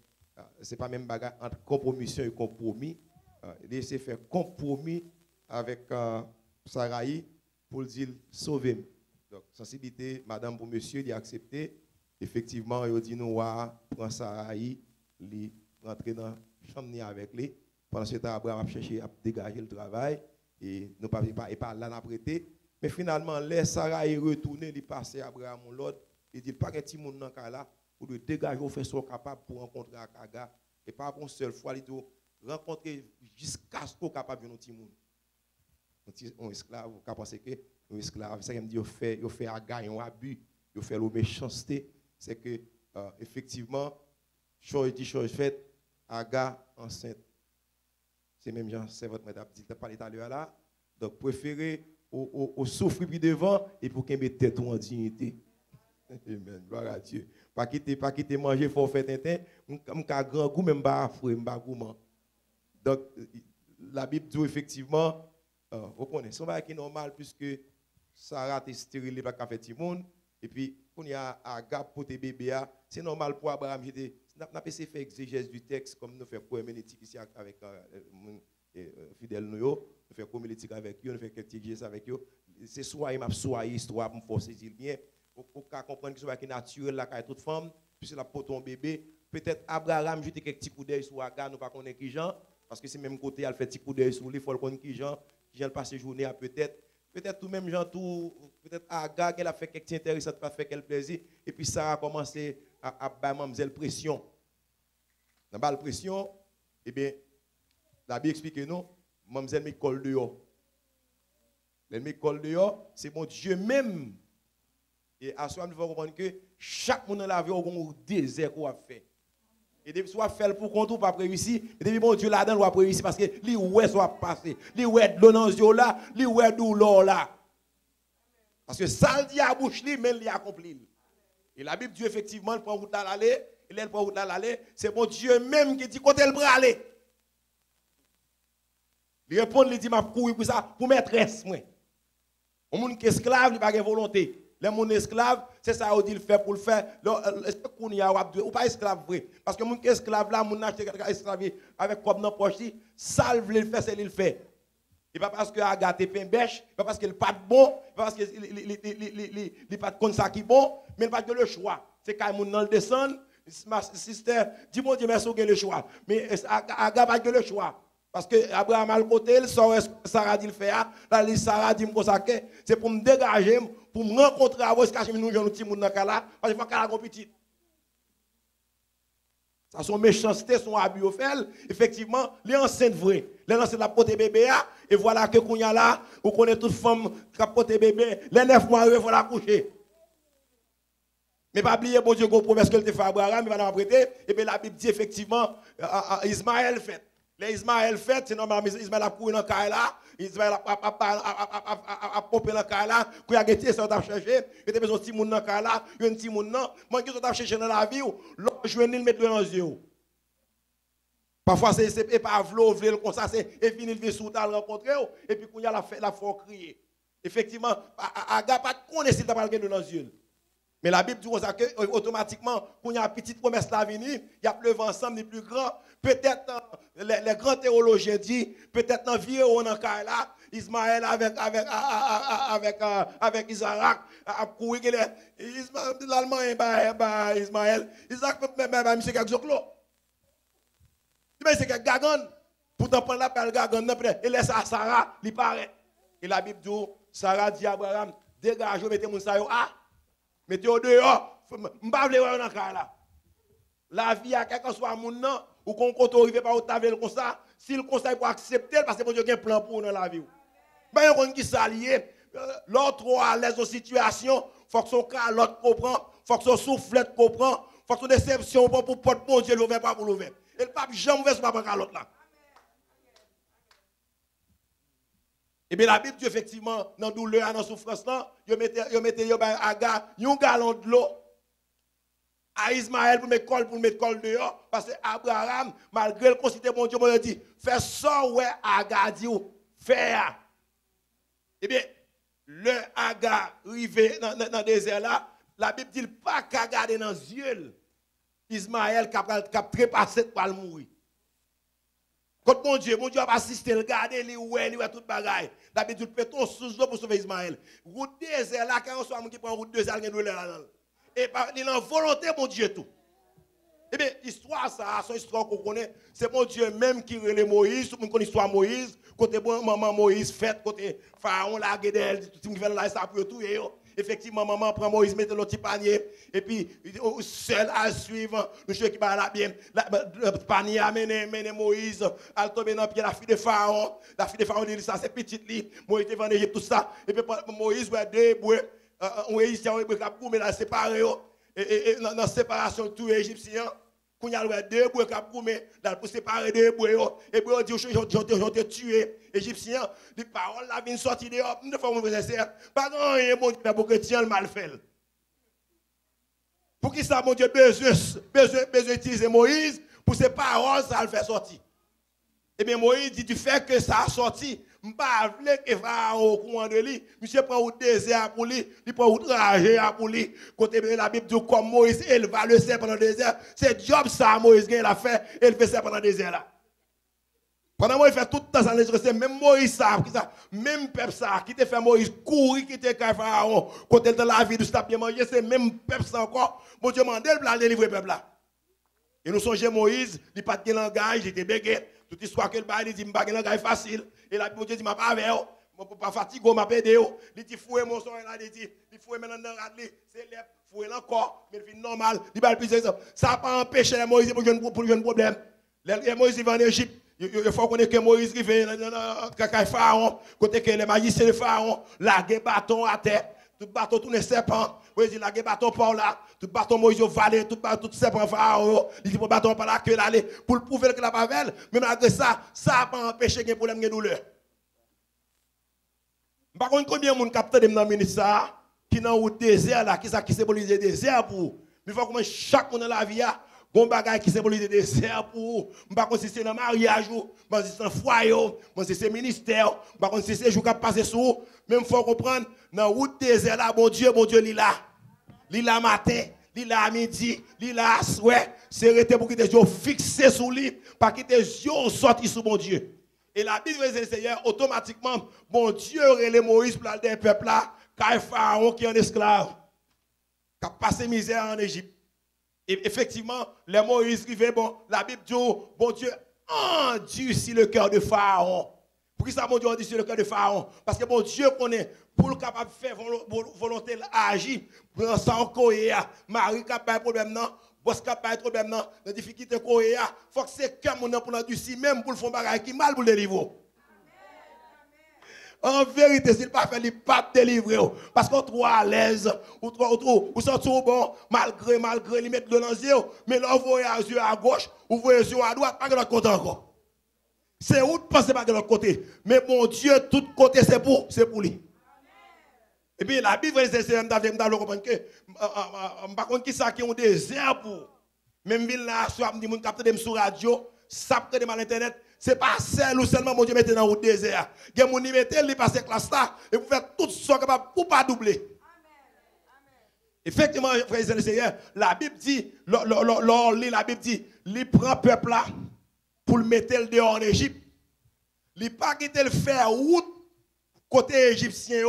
c'est pas même bagarre entre compromission et compromis. Euh, Il s'est fait compromis avec euh, Saraï pour dire sauver. Donc sensibilité, madame pour monsieur, il a accepté. Effectivement, il a dit nous va prendre Saraï, il dans la chambre avec lui. Pendant ce temps, Abraham a cherché à dégager le travail et nous pas et pas là prêté. Mais finalement, les Sarah est retourné, il passé Abraham l'autre, il dit pas que petit monde dans là pour le dégager, faire soit capable pour rencontrer Akaga et pas une seule fois, il dit rencontrer jusqu'à ce qu'on capable de petit monde. Un esclave, on pense que un esclave, ça me dit, il fait, il fait un abus, il fait la méchanceté, c'est que euh, effectivement, chose dit, chose faite, Aga enceinte. C'est même Jean, c'est votre madame dit, parlé tout à l'heure là. Donc, préférez au, au, souffrir devant et pour qu'il mette tête en dignité. Amen. Gloire à Dieu. Pas quitter, pas quitter manger forfait tintin. M'ka grand goût même pas affreux, m'ba gourmand. Donc, euh, la Bible dit effectivement, euh, vous connaissez, c'est un normal puisque Sarah est stérile, pas faire petit monde. Et puis, on y a Agap pour tes bébés, ah, c'est normal pour Abraham. N'a pas essayé faire exégèse du texte comme nous faisons pour herméneutique ici avec euh, euh, mon, euh, fidèle nous, nous faisons homilétique avec eux, nous faisons quelques exégèses avec eux. C'est soit m'a soit histoire pour me forcer bien, pour comprendre que c'est naturel là, quand toute femme, puis c'est la pour ton bébé. Peut-être Abraham jeter quelques petits coups d'œil sur Agar, nous pas connaître qui Jean, parce que c'est même côté, elle fait petit coup d'œil sur lui, il faut le connaître qui Jean, qui Jean passe journée à peut-être peut-être tout même Jean tout peut-être Agar qu'elle a fait quelque chose intéressant pas fait quel plaisir et puis ça a commencé à à mademoiselle pression. Dans la pression eh bien la Bible explique nous mademoiselle me colle dehors. Elle me colle dehors c'est mon Dieu même. Et à moment nous comprendre que chaque monde dans la vie a un désert qu'on a fait. Et depuis soit fait pour compte ou pas réussir, et depuis bon Dieu là-dedans doit réussir parce que li ouais soit passé, li ouais les yeux là, li ouais douleur là. Parce que ça le dit à bouche mais il accompli. Et la Bible dit effectivement, il prend route là l'aller, et il prend route là l'aller, c'est bon Dieu même qui dit côté le bras aller. Il répond, il dit m'a courir pour ça pour maîtresse moi. On monde qui esclave, il pas de volonté. Les mon esclave, c'est ça qu'il fait pour le faire. Est-ce qu'on y a ou pas esclave vrai? Parce que mon esclave là, mon acheté esclave avec comme dans poche, salve le fait, c'est le fait. Et pas parce que Agathe est bêche, pas parce qu'il pas bon, pas parce qu'il n'est pas comme ça qui bon, mais pas que le choix. C'est quand mon dans le descend, ma sister, dis moi Dieu merci le choix. Mais Agathe pas que le choix? Parce que Abraham a le côté, Sarah dit le fait, là, Sarah dit me c'est pour me dégager, pour me rencontrer avec vous, parce que nous, nous, monde dans le là, parce que je vais petit. Ça, son méchanceté, son abus au fait, effectivement, les enceintes vraies. Les enceintes la porte bébé, et voilà que qu'on y a là, vous connaissez toute femme qui a porté bébé, les neuf mois, il faut la coucher. Mais pas oublier, bon Dieu, qu'on promesse qu'elle te fait Abraham, il va nous prêter, et bien la Bible dit effectivement, Ismaël fait. Les Ismaël fait, c'est normal, Ismaël a couru dans le là, Ismaël a popé dans le là, qu'il a gâté, ça a cherché, il a besoin de petit monde dans le là, il y a un petit monde là, moi qui a cherché dans la vie, l'autre je vais mettre dans les yeux. Parfois, c'est pas vlo, vlo, comme ça, c'est et fini le sous le rencontrer, et puis quand il y a la la foi crier. Effectivement, Aga pas connaître si pas dans les yeux. Mais la Bible dit que automatiquement, quand il y a une petite promesse là venir, il y a plus ensemble, les plus grands. Peut-être euh, les, grands théologiens disent, peut-être dans vieux on en là, Ismaël avec avec avec euh, avec Isaac a couru l'allemand bah Ismaël, Isaac même monsieur quelque chose. Mais c'est que gagon pourtant prendre l'appel gagon et laisse à Sarah, il paraît. Et la Bible dit Sarah dit à Abraham, dégage mettez mon ça ah mettez au dehors, m'pa vle dans là. La vie à quelque soit mon nom ou qu'on compte arriver par au comme ça, si le conseil pour accepter parce que Dieu a un plan pour dans la vie. Ben on qui s'allier, euh, l'autre à l'aise aux situations, faut que son cas l'autre comprend, faut que son soufflette comprend, faut que son déception pour porte bon Dieu l'ouvert pas pour l'ouvert. Et le pape jamais ouvert pas pour l'autre là. Et eh bien la Bible dit effectivement, dans la douleur, dans la souffrance, il mettait, un gallon de l'eau. À Ismaël pour mettre col pour mettre col dehors. Parce que Abraham malgré le considère mon Dieu il dit fais ça ouais Agar dit faire Eh bien le Agar arrivé dans le désert là la Bible dit pas qu'à garder dans les yeux Ismaël qui a trépassé pour mourir quand mon Dieu, mon Dieu a assisté, le garder, le ouais, le tout bagaille. La Bible dit, ton sous pour sauver Ismaël. Route désert là, quand on soit qui prend route désert, il y a là-dedans. Et il a volonté, mon Dieu, tout. Eh bien, l'histoire, ça, son histoire qu'on connaît, c'est mon Dieu même qui relève Moïse, tout le monde connaît Moïse, côté maman Moïse fait, côté Pharaon, la guédelle, tout ce qui fait là, ça peut tout, et effectivement, maman prend Moïse, met dans le petit panier, et puis, seul à suivre, le chef qui va là bien, le panier a mené, Moïse, à tomber dans pied la fille de Pharaon, la fille de Pharaon dit ça, c'est petite lit, Moïse est venu tout ça, et puis Moïse, ouais, deux bois, on est ici, on est là, séparé, et dans la séparation, tout Égyptien, quand il y a deux bois qui ont dans pour deux bois, et puis on dit, je t'ai tué, Égyptien, les paroles là viennent sortir ne faut pas pas mon Dieu, pour que le mal fait. Pour qui ça, mon Dieu, besoin, besoin, besoin Moïse, pour ces paroles, ça le fait sortir. Eh bien, Moïse dit, du fait que ça a sorti, Mpa vle ke farao kouan de li, msye pou ou dese apou li, li pou ou traje apou li. Kote mwen la bib diyo kom Moïse, el va le se pendant dese, se job sa Moïse gen la fe, el fe se pendant dese la. Pendant Moïse fait tout le temps sans les restes, même Moïse ça, même peuple ça, qui te fait Moïse courir, qui te fait Pharaon, quand elle dans la vie du stapien manger, c'est même peuple ça encore. Mon Dieu m'a dit, il délivrer le peuple là. Et nous songeons Moïse, il n'a pas de langage, il était bégué. Toute histoire que le bail, il dit, je pas de langage facile. Et la Bible dit, je pas avec. Je ne pas fatiguer, je m'appelle eux. Il dit, fouet mon son, il dit, il fouet maintenant dans la c'est lèvres, fouet encore, mais il normal. Il va plus ça. N'a pas empêché Moïse pour jouer un problème. Moïse va en Égypte. Il faut qu'on ait que Moïse qui fait cacaille pharaon, côté que les magiciens de pharaon, la bâton à terre, tout bâton tourne serpent. Moïse la bâton par là, tout bâton Moïse valet, tout bâton tout serpent pharaon, il dit pour bâton par là que l'aller pour le prouver que la pavel, mais malgré ça, ça n'a pas empêché qu'il problème de douleur. Par contre, combien de monde capte dans le ministère qui dans le désert là, qui ça qui symbolise désert pour? Il faut que chaque monde dans la vie Bon bagay qui symbolise le désert pour pas si c'est dans mariage ou si c'est dans foyer pas si c'est ministère pas si c'est jour qui passer sous même faut comprendre dans route désert là bon Dieu bon Dieu il là il là matin il là midi il là ouais. C'est arrêté pour que des yeux fixés sur lui pas que des yeux sortent sur bon Dieu. Et la Bible dit Seigneur automatiquement bon Dieu les Moïse pour le peuple là pharaon qui est un esclave qui a passé misère en Égypte et effectivement, les Moïse qui bon, la Bible dit, oh, bon Dieu, endurcit le cœur de Pharaon. Pourquoi ça, mon Dieu, endurcit le cœur de Pharaon? Parce que bon Dieu connaît, pour le capable de faire volonté agir, pour ça en Marie qui a pas de problème, non? Boss qui a pas de problème, non? La difficulté il faut que c'est comme on pour l'endurcir, même pour le faire qui mal pour le délivrer. En vérité, s'il pas fait, il pas délivrer. Parce qu'on trouve à l'aise, ou ou ou tout bon, malgré, malgré, il met de l'anxiété. Mais là, vous voyez yeux à gauche, vous voyez yeux à droite, pas de l'autre côté encore. C'est où de penser pas de l'autre côté? Mais mon Dieu, tout côté, c'est pour, c'est pour lui. Et puis la Bible, c'est c'est je comprendre que, par contre, qui ça qui ont désert pour. Même ville là, soit, me dit, mon capteur sur radio, ça de mal internet, c'est pas seul ou seulement mon Dieu mette dans le désert. Il y a mon mette, il passe classe là, et vous faites tout ce capable pour pas doubler. Effectivement, frères et seigneur, la Bible dit, la Bible dit, il prend peuple là pour le mettre dehors en Égypte. Il pas quitter le faire route côté égyptien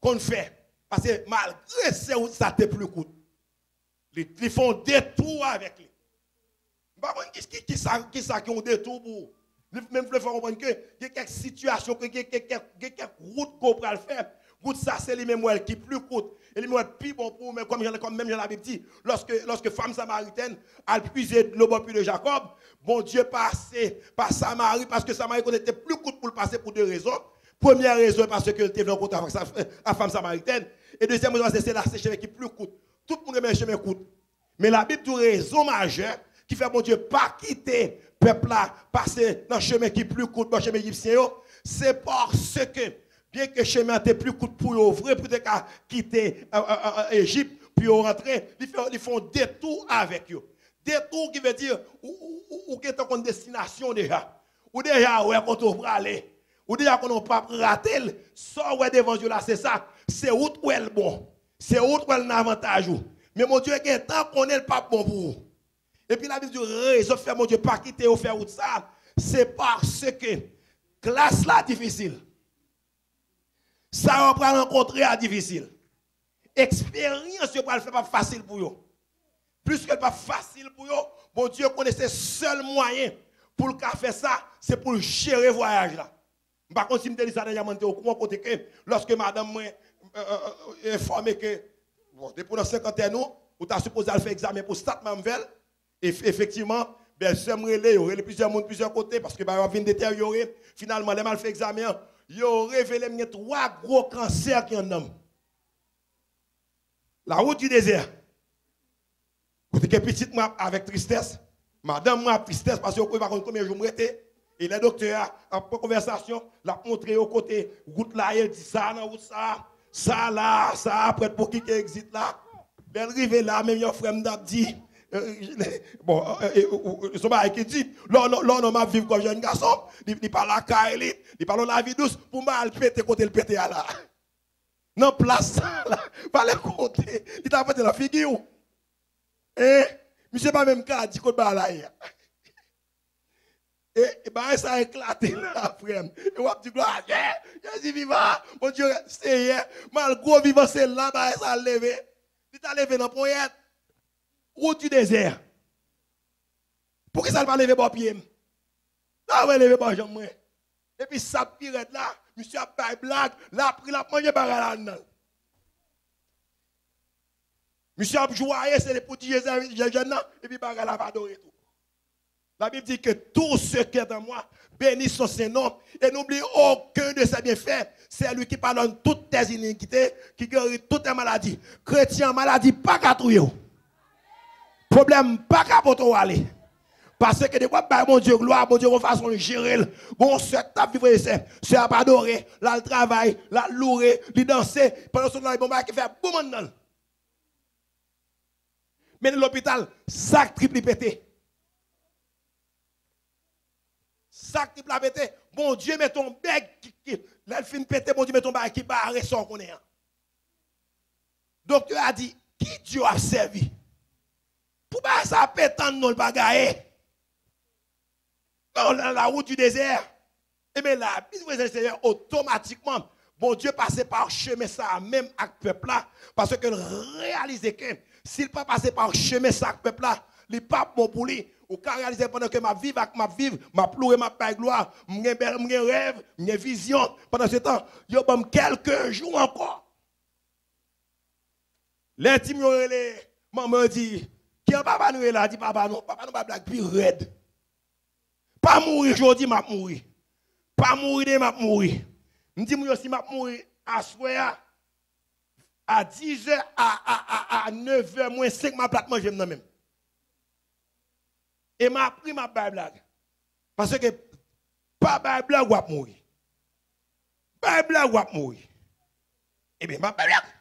qu'on fait. Parce que malgré ça, ça te plus coûte. Ils font détour avec lui. Qui, qui, qui, ça, qui ça qui ont même le comprendre que il y a quelques situations, que a quelques routes qu'on peut faire. Route ça, c'est les mêmes qui plus coûte. Et les mêmes plus bon pour, mais comme, comme même la Bible dit, lorsque, lorsque femme samaritaine a puisé de l'eau de Jacob, bon Dieu passait par Samarie, parce que Samarie était plus coûte pour le passer pour deux raisons. Première raison, parce qu'elle était en contact avec la femme samaritaine. Et deuxième raison, c'est la chemin qui plus coûte. Tout le monde remet chemin coûte. Mais la Bible a raison majeure qui fait mon Dieu pas quitter peuple là passer dans le chemin qui plus court dans le chemin égyptien, c'est parce que, bien que le chemin était plus court pour ouvrir, pour quitter l'Égypte, euh, euh, euh, puis rentrer, ils font détour avec eux. Détour qui veut dire, ou qui est en destination déjà. Ou déjà, où est qu'on aller. Ou déjà qu'on n'a pas raté, soit ouais devant Dieu là, c'est ça. C'est où est le bon? C'est où est l'avantage. Mais mon Dieu, il y a temps qu'on est pas bon pour vous. Et puis la Bible dit, raison faire mon Dieu, pas quitter ou faire ça. C'est parce que classe là difficile. Ça on va rencontrer à difficile. Expérience, vous va faire pas facile pour vous. Plus que pas facile pour vous, mon Dieu connaissait seul moyen pour le faire ça, c'est pour gérer voyage là. Par contre, si je me dis ça dernièrement, au courant côté que lorsque madame m'a euh, euh, euh, informé que, bon, depuis la cinquantaine, vous avez supposé faire examen pour Stat Mamvel, effectivement, ben, j'aimerais il aurait plusieurs monde, plusieurs côtés, parce que on vient détériorer. Finalement, les mal fait examen, il ont révélé trois gros cancers qui en ont. La route du désert. Côté que petite moi avec tristesse, madame moi tristesse parce que vous pas combien je me et le docteur après conversation l'a montré au côté route là il dit ça dans route ça ça là ça après pour qui existe là. Ben arrivé là même un frère m'a dit bon, euh, euh, euh, son bail qui dit, on m'a vivre comme jeune garçon, il il parle à Kaili, il parle la vie douce, pour mal péter côté le péter à là. Non, place, là, pas le côté, il t'a fait la figure. Eh, monsieur pas même qu'à dire qu'on là. Et, et ben, ça a éclaté là après. Et on dit gloire, yeah, Jésus vivant, mon Dieu, c'est hier. Mal gros vivant, c'est là, ben, ça a levé. Il t'a levé dans poignette. Route du désert. Pourquoi ça ne va pas lever bon pied? Ça va lever bon jambe. moi. Et puis ça pirate là, monsieur a pas blague, là, pris la manger par là. Monsieur a joué, c'est les petits jeunes, et puis bagarre là, va adorer tout. La Bible dit que tout ce qui est en moi bénisse son Saint-Nom et n'oublie aucun de ses bienfaits. C'est lui qui pardonne toutes tes iniquités, qui guérit toutes tes maladies. Chrétien, maladie, pas qu'à. Problème, pas qu'à pour toi aller. Parce que des fois, bah, mon Dieu, gloire, mon Dieu, on façon de gérer. Bon, ce t'a vivre ici, ce a pas adoré, là, le travail, là, louer, lui danser, pendant ce temps, il bon, bah, qui fait boum. Mais dans l'hôpital, sac triple pété. Sac triple a pété. Bon Dieu, met ton bec là, fin pété, bon Dieu, met ton bec qui barre, sans qu'on est. Docteur a dit, qui Dieu a servi? Pour pas ça pétant non le bagaille. Dans la, route du désert. Et bien là, Seigneur, automatiquement, bon Dieu passait par chemin ça, même avec le peuple là, parce que réalisait que s'il pas passé par chemin ça avec le peuple là, il pas bon pour lui. Ou quand réaliser pendant que ma vie avec ma vie, ma ploure, ma paix gloire, mes rêve, mes visions, pendant ce temps, yo bam quelques jours encore. Les maman dit, Ki an papa nou e la di papa nou, papa nou pa blag pi red. Pa mouri jodi map mouri. Pa mouri de map mouri. Mdi moun yo si map mouri aswe ya, a 10 e, a, a, a, a 9 e, mwen 5 map lak manjem nan men. E map pri map bay blag. Pase ke pa bay blag wap mouri. Bay blag wap mouri. Ebe map bay blag.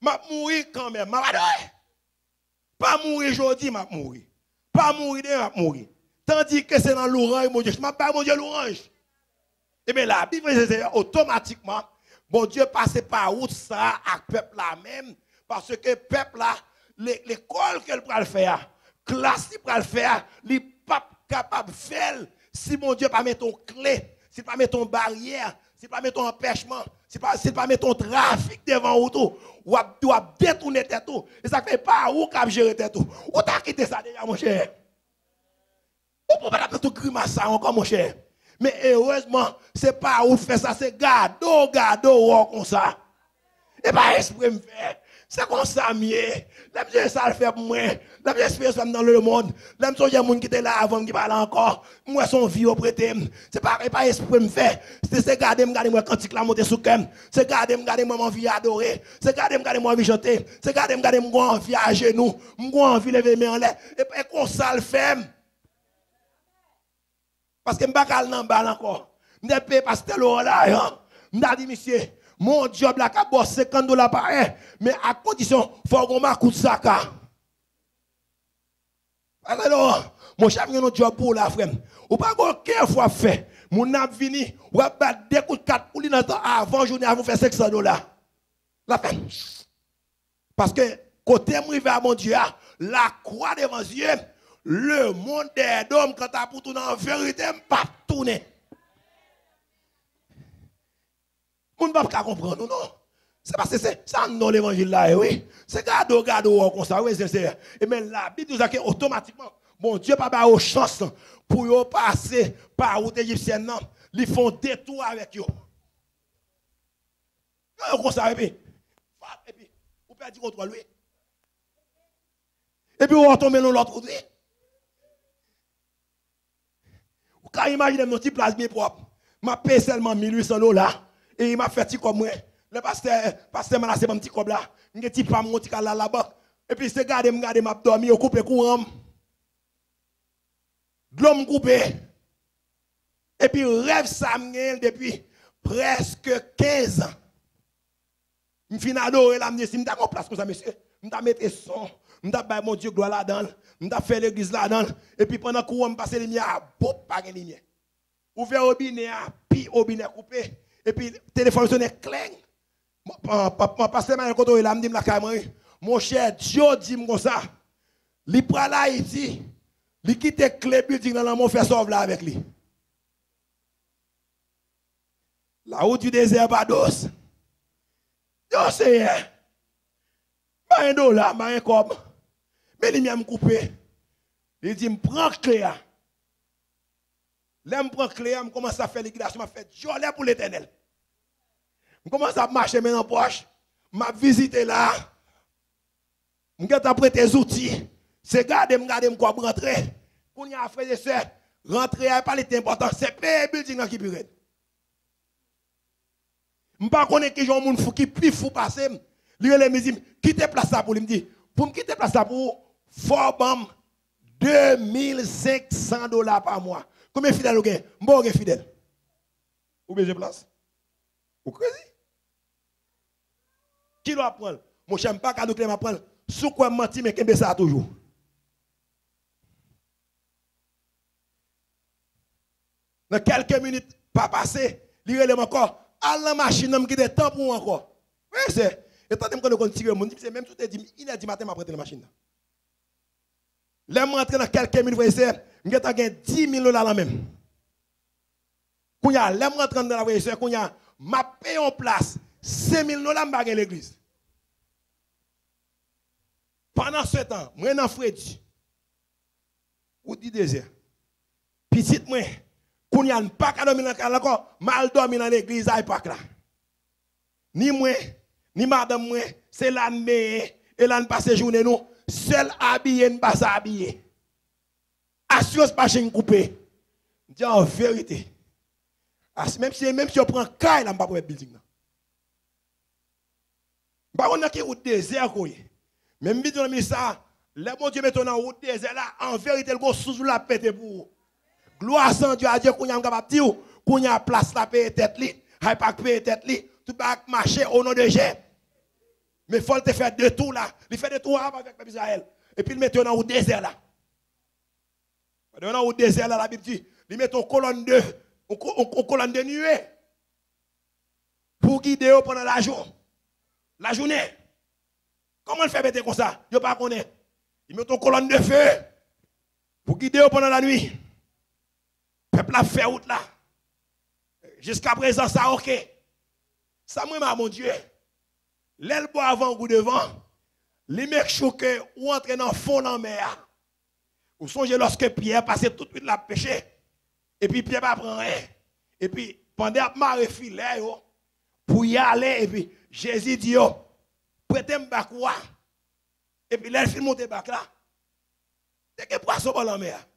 M'a mourir quand même, m'a pas Pas mourir aujourd'hui, m'a mourir. Pas mourir demain, m'a mourir. Tandis que c'est dans l'orange, mon Dieu, je m'appelle mon Dieu l'orange. Eh bien, la Bible, c'est automatiquement, bon Dieu passait par route ça le peuple là même, parce que le peuple là, l'école qu'elle peut le faire, classe qu'il peut le faire, il n'est pas capable de faire si mon Dieu pas mettre ton clé, s'il pas mettre ton barrière, s'il pas mettre ton empêchement, s'il pas, s'il pas ton trafic devant tout, ou à, ou à détourner tête tout. Et ça fait pas où cap gérer tête tout. Ou t'as quitté ça déjà, mon cher? Ou peut pas tout grimace ça encore, mon cher? Mais heureusement, c'est pas où faire ça, c'est gado, gado, comme ça. Et pas esprit me faire. C'est comme ça, mieux. L'aime ça le fait pour moi. L'aime espérer ça dans le monde. Son gens qui était là avant qui parle encore. Moi, son vie au prêté. C'est pas, pas esprit me fait. C'est garder, me garder moi monter sous cœur. C'est garder, me garder moi envie adorer. C'est garder, me garder moi envie chanter. C'est garder, me garder moi envie à genoux. Moi envie lever mes en l'air. Et comme ça le fait. Parce que je ne vais pas aller encore. Je ne paye pas ce là. Je dit, monsieur, mon job là, qui a 50 dollars par an, mais à condition, il faut qu'on m'a coûte ça. Alors, mon cher, un job pour la frère. Ou pas qu'un fois fait, mon âme vini, ou a battre des coups de 4 pour l'instant avant journée, avant faire 500 dollars. La fin. Parce que, côté à mon Dieu, la croix devant Dieu, le monde des hommes, quand tu as pour tourner en vérité, pas tourner. Peut pas comprendre, non? C'est parce que c'est ça non l'évangile là, oui. C'est gado, gado, comme ça, oui, c'est Et mais la Bible nous a que automatiquement, bon Dieu pas aux chance pour passer par route égyptienne, non. Ils font détour avec eux. Comme ça, et puis, et puis, vous perdez contre lui. Et puis, on tombe dans l'autre côté. Vous pouvez imaginer mon petit place bien propre. Je paye seulement 1800 dollars. E yi ma fè ti kob mwen. Le paste man ase mwen ti kob la. Nge ti pam mwen ti kal la la bak. E pi se gade m gade m ap dormi yo koupe kou ram. Glom koupe. E pi rev sa m gen depi preske 15 an. M finado e la m de si m da kon plas kon sa mesye. M da mette son. M da bay mon diyo glo la dan. M da fè l'eglise la dan. E pi pwena kou wè m pase li mè a bop pa gen li mè. Ouve obi ne a pi obi ne koupe. Et puis téléphone sonne cling. Mon pasteur m'a quand il a dit la caméra, mon cher Dieu dit comme ça. Li prend l'Haïti, li quitte clé building dans mon fait sauve là avec lui. La route du désert Bados. Yo Seigneur. Pas un dollar, pas un cob. Mais il m'a coupé. Il dit, me prends clé. Là, me prends clé, je commence à faire liquidation, je fais jolie pour l'éternel. Je commence à marcher maintenant en poche. Je visiter là. Je vais prêter des outils. C'est garder, garder, je rentrer. Quand il y a frère et soeur, rentrer, pas important. C'est pas building qui peut je ne sais pas qui gens qui plus fou passer. Lui les me dit quitter place ça pour lui dit pour me quitter place ça pour faut bam 2500 dollars par mois. Combien fidèle vous avez? Bon fidèle. Ou bien place? Ou crazy Qui doit prendre Mon cher pas que m'a prendre. Sous quoi mentir mais qu'est ça toujours? Dans quelques minutes pas passé, lui relève encore à la machine, qui des temps pour encore. Oui, c'est. Et tant que je tirer mon c'est même tout est dit, il a dit matin, m'a prêté la machine. Là, je rentre dans quelques minutes, c'est, je vais 10 000 dollars même. Quand je rentre dans la voie, quand je m'a payé en place 5 000 dollars, je vais l'église. Panan se tan, mwen nan fredi, ou di dese, pitit mwen, koun yan pak adomi nan kalakon, mal domi nan l'eglize ay pak la. Ni mwen, ni madame mwen, se lan meye, e lan pase jounen nou, sel abye n basa abye. Asyos pa chen koupe. Diyan verite, as menm si, menm si yo pran kay la mba pou e building nan. Ba ou nan ki ou dese koye, Même si on ça, le bon Dieu met en route désert là, en vérité le go sous la pète pour Gloire à Dieu à Dieu qu'on a capable dire qu'on a place la paix tête li, hay pas payer tête li, tout va marcher au nom de Jésus. Mais faut te faire deux tours là, il fait deux tours avec peuple Israël et puis il met dans au désert là. Dans au désert là la Bible dit, il met en colonne de en colonne de nuée pour guider pendant la journée. La journée. Comment il fait bête comme ça? Yo pas. Il met en colonne de feu pour guider pendant la nuit peuple a fait route là. Jusqu'à présent, ça ok. Ça m'a mon Dieu. L'aile avant ou devant. Les mecs choqués ou entrer dans le fond de la mer. Vous songez lorsque Pierre passait toute suite la pêcher. Et puis Pierre va prendre rien. Et puis pendant que marée filet pour y aller et puis Jésus dit prêter bac quoi et puis là il monter bac là. C'est que poisson dans la mer.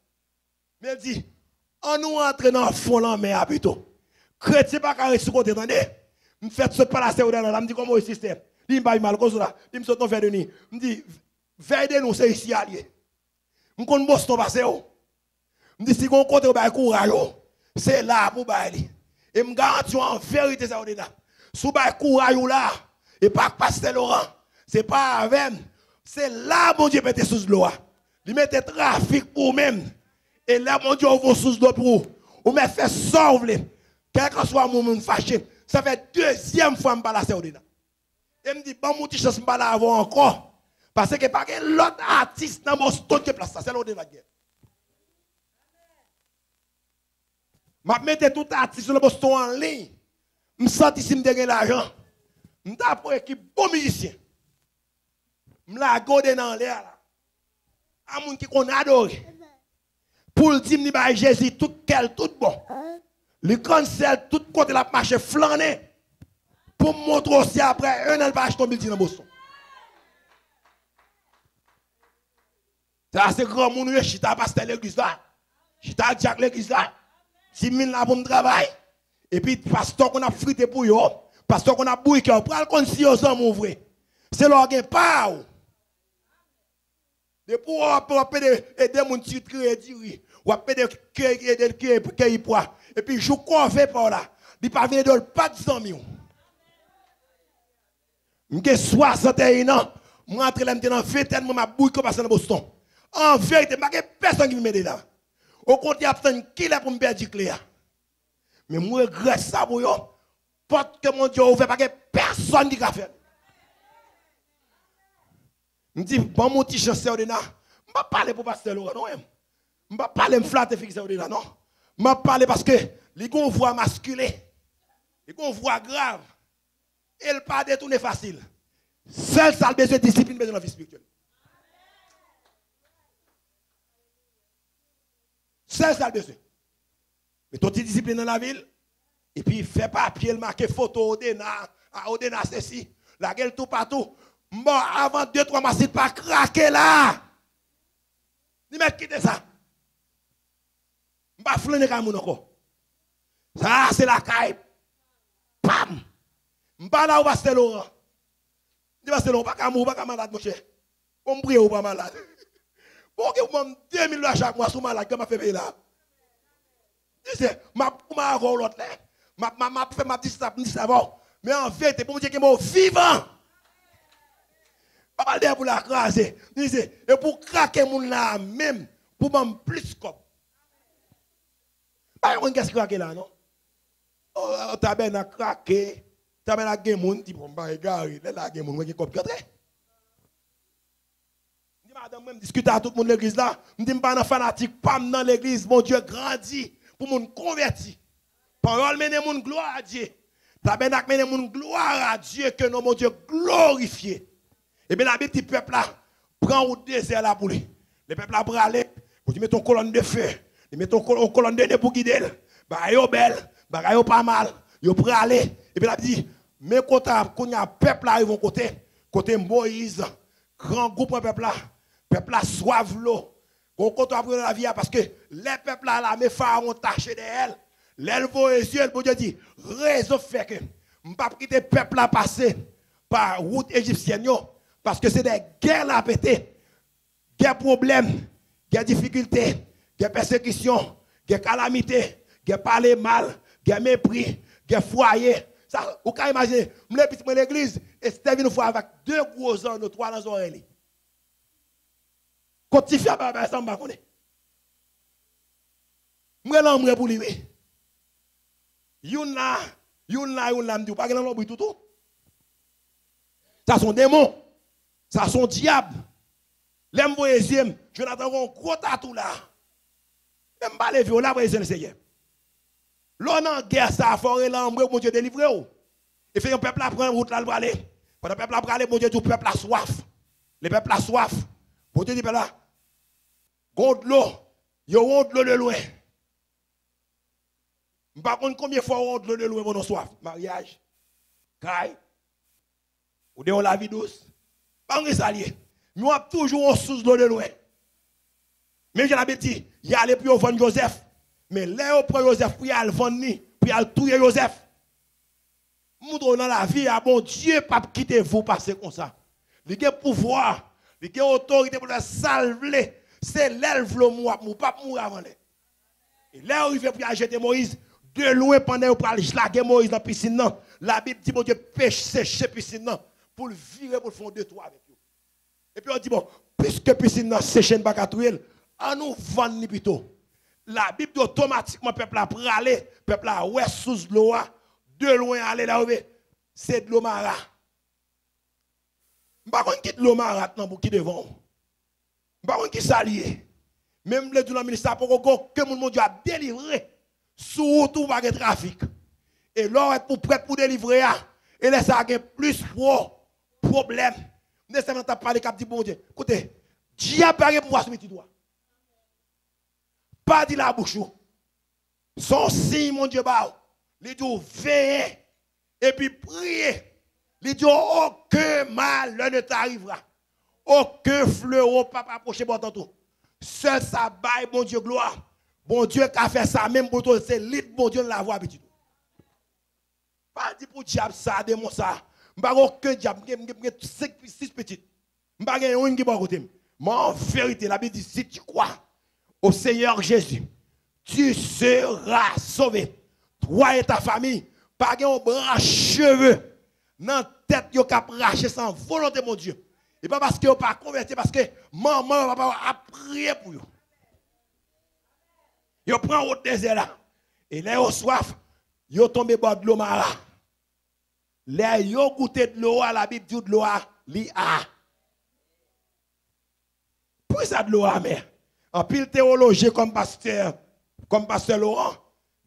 Mais elle dit on nous entre dans le fond de la mer plutôt chrétien pas carré sur côté attendez. Je fais ce palace dans la me dit comment le système? Il me mal comme ça Je me saute en vers de nuit. Me dis, veille de nous c'est ici allié. Me connais Boston passer me dis, si on côté au courage c'est là pour bailler. Et me garantis en vérité ça au-delà. Sous bail courage là et pas pasteur Laurent. C'est pas avec c'est là mon Dieu mettait sous l'eau. Il mettait trafic pour même. Et là, mon Dieu, vous sous de pour vous. me fait sauver. Quel que soit mon fâché. Ça fait deuxième fois que je me parle Et me dit, bon, mon chance me parle avant encore. Parce que pas l'autre artiste dans Boston qui place. C'est l'autre de la guerre. Je mets tout artiste de Boston en ligne. Je sens ici me l'argent. Mta pou ekip bon mizisyen. Mla gode nan lè la. A moun ki kon adore. Pou l di mni bay Jezi tout kel, tout bon. Li kon sel tout kote la mache flanè. Pou montre osi apre, un an vache ton bil di nan boson. Ta se gran moun yo chita paste l'eglise la. Chita jak l'eglise la. Si min la pou m travay. E pi pastor kon ap frite pou yo. Pastor qu'on a bouillé, on prend le conseil aux hommes ouvrés. C'est leur gain pas. De pour on peut aider mon titre crédit, oui. Ou peut aider crédit poids. Et puis, je qu'on fait par là. Il pas venir de pas de 100 000. J'ai 61 ans. Je rentre là, je suis dans 20 ans, je bouille comme dans Boston. En vérité, je n'ai personne qui m'aide là. Au contraire, il y a qui là pour me perdre du clé. Mais moi, regrette ça pour eux. Porte que mon Dieu ouvert, pas personne qui a fait. Je dis, bon, mon petit chance, c'est là. Je ne vais pas parler pour pasteur Laurent, non. Je ne vais pas parler me flatter fixer là, non? Je vais parler parce que les gens voient masculin, les gens voient grave. Et le pas détourner facile. Seul ça a besoin de discipline, besoin de la vie spirituelle. Seul ça a besoin. Mais ton petit discipline dans la ville, E pi fe papye l make foto odena, a odena se si, la gel tou patou, mbo avan 2-3 masit pa krake la. Ni met kite sa. Mba flene ka moun anko. Sa se la kaib. Pam. Mba la ou bastel ou an. Di bastel ou baka mou, baka malade monshe. Ombriye ou baka malade. Bon ki ou moun 2.000 la chak mwa sou malade kama febe la. Di se, mba pou ma akor lot le. Ma, ma, fait ma petite savoir. Mais en vérité, pour me dire que je suis vivant. Pas mal pour la craser. Disait, et pour craquer mon là même, pour m'en plus comme. Pas un qu'est-ce craquer là, non? Oh, t'as bien à craquer. T'as bien à gagner mon dit, bon, bah, égaré. Là, la gagner mon qui comme quatre. Dis, madame, même discuter à tout le monde l'église là. Je dis, pas un fanatique, pas dans l'église. Mon Dieu grandit pour mon converti. Parole mène mon gloire à Dieu. Bien à mener mon gloire à Dieu que nous, mon Dieu, glorifié. Et bien la Bible dit, peuple là, prend au désert là pour lui. Le peuple là, aller, pour mettre ton colonne de feu, il met ton colonne de nez pour guider. Bah, yo belle, bah, yo pas mal, yo aller. Et puis la Bible dit, mais quand il y a un peuple là, ils vont côté, côté Moïse, grand groupe de peuple là, peuple là, soif l'eau. Quand on apprend la vie, parce que les peuples là, la mes pharaons taché de elle. L'elvo et le bon Dieu dit, raison fait que, je ne pas quitter peuple là passer par route égyptienne, parce que c'est des guerres là pété, des problèmes, des difficultés, des persécutions, des calamités, des parler mal, des mépris, des foyers. Vous pouvez imaginer, je suis l'église, et c'était une fois avec deux gros ans, trois dans les oreilles. Quand tu fais ça, je ne sais pas. Je suis pour lui. Yon là, yon là, yon là, m'dou pas grand l'obri tout tout. Ça sont démons. Ça sont diables. L'aime voyez Jonathan un gros tatou là. Même pas les vieux là voyez le Seigneur. L'on guerre ça forêt l'ambre mon Dieu délivrer. Et fait un peuple à prendre route là pour aller. Pendant le peuple à aller mon Dieu du peuple a soif. Le peuple a soif. Mon Dieu dit là. God l'eau. Yo de l'eau de loin. Par contre, combien de fois on de loin mon soif? Mariage, caille, ou de la vie douce. Pas un salier. Nous avons toujours un sous de loin. Mais j'ai l'habitude, il y a les plus vendre Joseph. Mais là, on prend Joseph, puis il vendre, puis il tuer Joseph. Nous dans la vie, à bon Dieu, pas quitter vous passer comme ça. Il a pouvoir, il a autorité pour la salver. C'est l'elfe le moi, mon pas mourir avant. Et là, il fait pour acheter Moïse de loin pendant pour aller schlager Moïse dans la piscine. La Bible dit, mon Dieu, pêche sécher piscine pour le virer pour le fond de toi avec vous. Et puis on dit, bon, puisque la piscine séché pas qu'à on nous vend plutôt. La Bible dit automatiquement, peuple a pralé, peuple a ouais sous l'eau, de loin aller là où c'est de l'eau mara. Par contre, quitte l'eau mara pour qui devant. Par contre, qui s'allie. Même le ministère pour que mon Dieu a délivré sous tout pas de trafic. Et là, être pour prêt pour délivrer, et là, ça a plus de problèmes. Nécessairement, tu as parlé cap dit bon Dieu. Écoutez, Dieu a parlé pour tu dois. Pas dit la bouche. Son signe, mon Dieu, bah, il dit veillez et puis priez. Il dit aucun mal ne t'arrivera. Aucun fleuron pas approcher bon tout. Seul ça baille, mon Dieu, gloire. Bon Dieu qui a fait ça même pour toi, c'est lit, bon Dieu la voix petit. Pas dit pour diable ça, démon ça. M'pa aucun diable, m'pa 5 6 petites. M'pa gen une qui côté. Mais en vérité, la Bible dit si tu crois au Seigneur Jésus, tu seras sauvé. Toi et ta famille, pas un bras cheveux dans tête yo cap racher sans volonté mon Dieu. Et pas parce que vous pas converti, parce que maman, papa a prié pour vous. Vous prend au désert. Et là, vous soif, vous tombez bord de l'eau mara. Là, vous goûté de l'eau, la Bible dit de l'eau, li a. Pour ça de l'eau amère. En pile théologie comme pasteur, comme pasteur Laurent,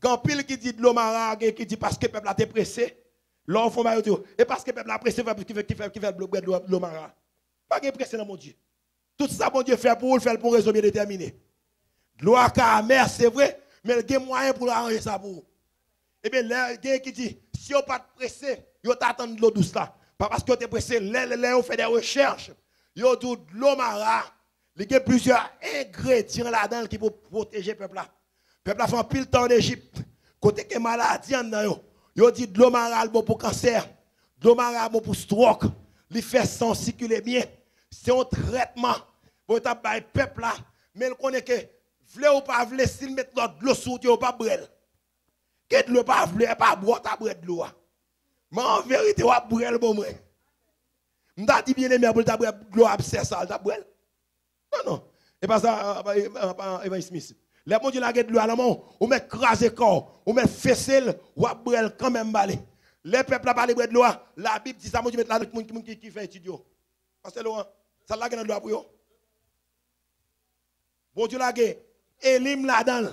quand pile qui dit de l'eau mara, qui dit parce que le peuple a été pressé, m'a dit, et parce que le peuple a pressé, qui fait, qui fait, de l'eau mara. Pas de pressé dans mon Dieu. Tout ça, mon Dieu fait pour vous, fait pour une raison bien déterminée. L'eau amère, c'est vrai, mais il y a moyen pour arranger ça pour vous. Eh bien, il y a qui dit, si vous pas pressé, vous t'attendez de l'eau douce là. Pas parce que vous êtes pressé, là, vous faites des recherches. Vous dit de l'eau mara. Il y a plusieurs ingrédients là-dedans qui pour protéger le peuple là. Le peuple a fait un pile temps d'Égypte. Côté que maladie en dedans, yo dit de l'eau mara bon pour cancer, de l'eau mara bon pour stroke, il fait sang circuler bien. C'est un traitement pour le peuple là. Mais il connaît que vle ou pas vle s'il met de l'eau sous ou pas brel. Que de l'eau pas vle pas boire ta brel de l'eau. Mais en vérité ou brel bon moi. M'ta dit bien aimé pour ta brel de l'eau abscesse ça ta brel. Non, non. Et pas ça, Evan Smith. Les gens qui ont de l'eau à la main, on met crasé corps, on met fessel, ou brûler quand même balé. Les peuples a parlé de l'eau, la Bible dit ça, je mets là le monde qui fait étudier. Parce que Laurent, ça l'a gagné de l'eau pour eux. Bon Dieu l'a gagné, élim là-dedans.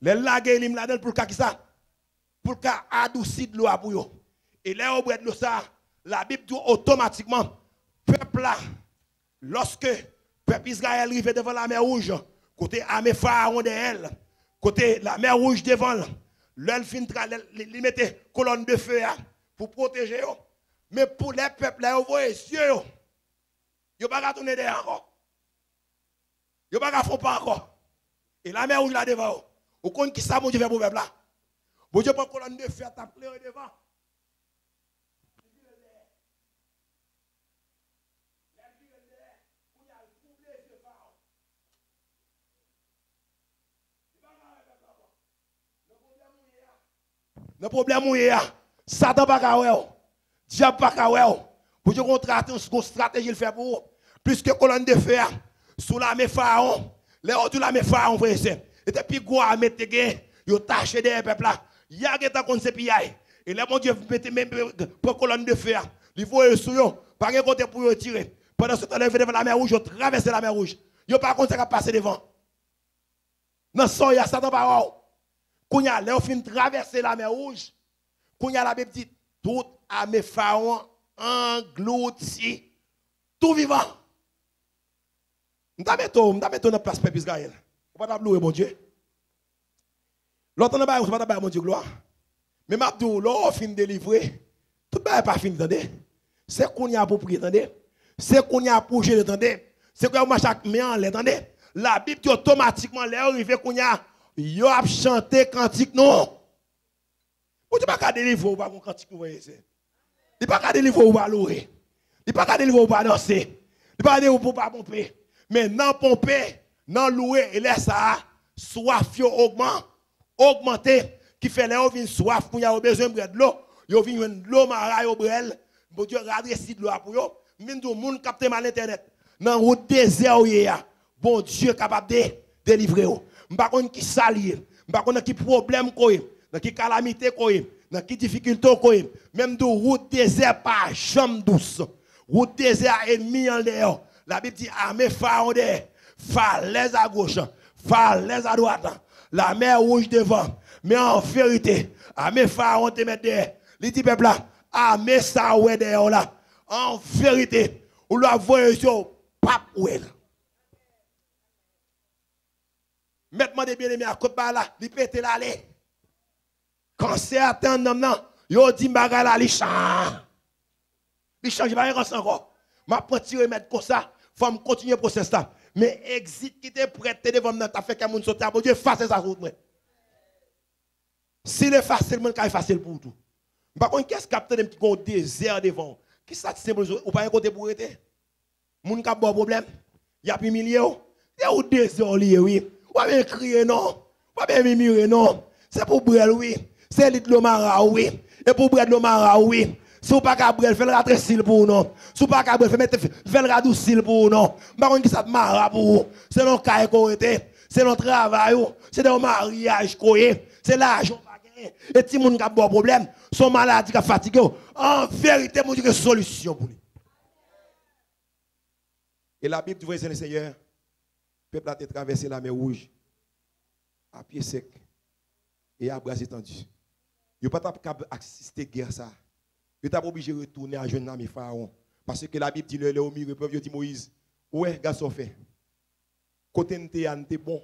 Les lagues élim là-dedans pour qui ça? Pour qu'à adoucir l'eau pour eux. Et là, au bout de ça, la Bible dit automatiquement, peuple là, lorsque peuple Israël arrive devant la mer rouge, côté armée pharaon de elle, côté la mer rouge devant, l'elle fin il mettait colonne de feu pour protéger. Mais pour les peuples là, vous voyez cieux, ils pas tourner derrière encore. Ils pas faire pas encore. Et la mer rouge là devant, vous connaissez qui ça mon Dieu fait pour là. Bon Dieu prend colonne de feu à taper devant. Le problème est là. Satan pas ka ouais. Diable pas ka ouais. Pour que contrater une stratégie le fait pour plus que colonne de feu sous la main pharaon. Les autres la main pharaon frère c'est. Et puis go à mettre gain, yo taché des peuple là. Ya geta kon se piyay. Et là mon Dieu mettez même pour colonne de feu. Il faut sur yo, pas un côté pour yo tirer. Pendant ce temps là devant la mer rouge, yo traverser la mer rouge. Yo pas contre ça passer devant. Non, son ya Satan pas ouais. Quand y a traverser la mer rouge, quand y a la Bible dit, tout armée pharaon englouti, tout vivant. M'ta metto, m'ta metto dans place peuple Israël. On pas louer mon Dieu. L'autre n'a pas pas pas mon Dieu gloire. Mais m'a dit là fin délivré, tout n'est pas fini attendez. C'est qu'on y a pour prier attendez. C'est qu'on y a pour jeter attendez. C'est qu'on a marcher mais en attendez. La Bible dit automatiquement là arrivé qu'on y a yo a chanté cantique non. Ou tu pas qu'à délivrer ou pas un cantique vous voyez c'est. Il pas qu'à délivrer ou pas louer. Il pas qu'à délivrer ou pas danser. Il pas délivrer ou pas pomper. Men nan pompe, nan loue, e lè sa, soif yo augment, augmente, ki fè lè yo vin soif, pou ya yo bezwen bre de lò, yo vin yon lò mara yo brel, bon diyo radresi de lò apou yo, min do moun kapte man internet, nan route dese ou ye ya, bon diyo kapap de delivre yo. Mpa kon ki salye, mpa kon ki problem koye, nan ki kalamite koye, nan ki difikulto koye, menm do route dese pa jam dous, route dese a enmi an le yo, La Bible dit armée pharaon de falaise à gauche, falaise à droite, la mer rouge devant. Mais en vérité, armée pharaon te met derrière. Il dit peuple là, armée ça ouais derrière là. En vérité, ou la voyez sur pape ouel. Mettez-moi des bien-aimés à côté là, il pète l'aller. Quand c'est atteint, non, non, yo dit bagarre là, il change. Il change, rien encore. Ma prendre mettre comme ça, faut continuer le processus. Mais exit qui te prêt, devant moi, t'as fait qu'un monde sauter à bon Dieu, facile ça sur moi. Si le facile, le est facile pour tout. Par contre, qu'est-ce qui a un petit désert devant Qui ça c'est bon, Ou pas un côté pour arrêter Moun qui a bon problème, il y a plus milliers. Il y a un désert lié, oui. Ou bien crier non. Ou bien murmurer non. C'est pour brûler, oui. C'est lit de l'omara, oui. Et pour brûler l'omara, oui. Si vous pas capable faire le ratressil pour vous, non. Si vous pas capable faire mettre faire le radoucil pour vous, non. Par contre qui ça te marre pour vous. C'est non. C'est travail, ou. c'est dans mariage. C'est l'argent pas gagné. Et si moun qui a bon problème, son maladie qui a fatigué, ou. en vérité, mon Dieu, que solution pour lui. Et la Bible dit, voyez, Seigneur, le peuple a traversé la mer rouge à pied sec et à bras étendus. Il pas capable d'assister à la guerre. Il pas obligé de retourner à jeune ami pharaon parce que la Bible dit le au milieu peuple dit Moïse, ouais garçon fait. Côté n'était n'était bon.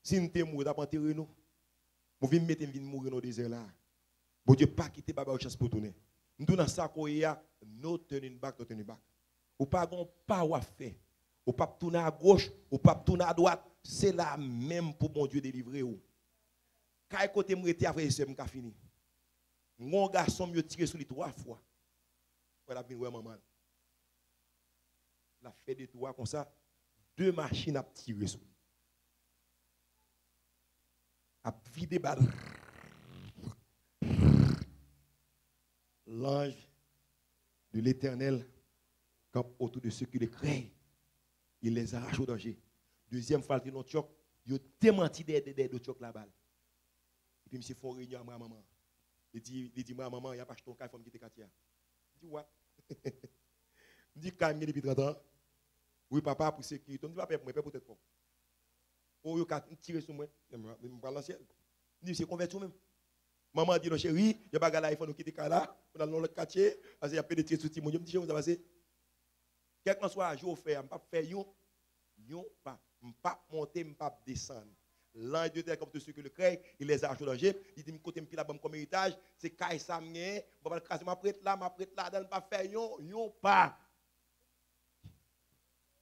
Si n'était mort, t'as enterré nous. Moi viens mettre vinn mourir dans le désert là. Bon Dieu pas quitter baba chance pour tourner. Nous dans ça qu'on y a no turning back, no turning back. Ou pas gon pas ou faire. Ou pas tourner à gauche, ou pas tourner à droite, c'est la même pour mon Dieu délivrer ou. Quand côté m'rete après c'est m'ka fini. Mon garçon me tiré sur lui trois fois. Maman. La fait de toi comme ça, deux machines à tirer sur lui. A vider balle. L'ange de l'éternel autour de ceux qui le créent. Il les arrache au danger. Deuxième fois, il a a démenti des de choc la balle. Et puis, monsieur, faut réunion à ma maman. Il dit, il dit, maman, il n'y a pas acheté un cas, il faut quitter Katia. Il dit, ouais. Il dit, quand il depuis 30 ans, oui, papa, pour sécurité. On dit, papa, pour moi, peut-être pas. Oh, il a tiré sur moi. Je me parle. Il dit, c'est converti même. Maman dit, non, chérie, il y a pas il faut nous quitter. On a le quartier, parce y a pénétré sur Timon. Je me dis, vous avez quel que soit le jour fait, je ne pas faire pas, je ne pas monter, je ne pas descendre. L'ange de Dieu, comme tout ce que le crée, il les a dans Il dit, côté me la bombe comme héritage, c'est Kaï Samien, je vais casser ma prête là, ma prête là, ne pas faire yon, yon pas.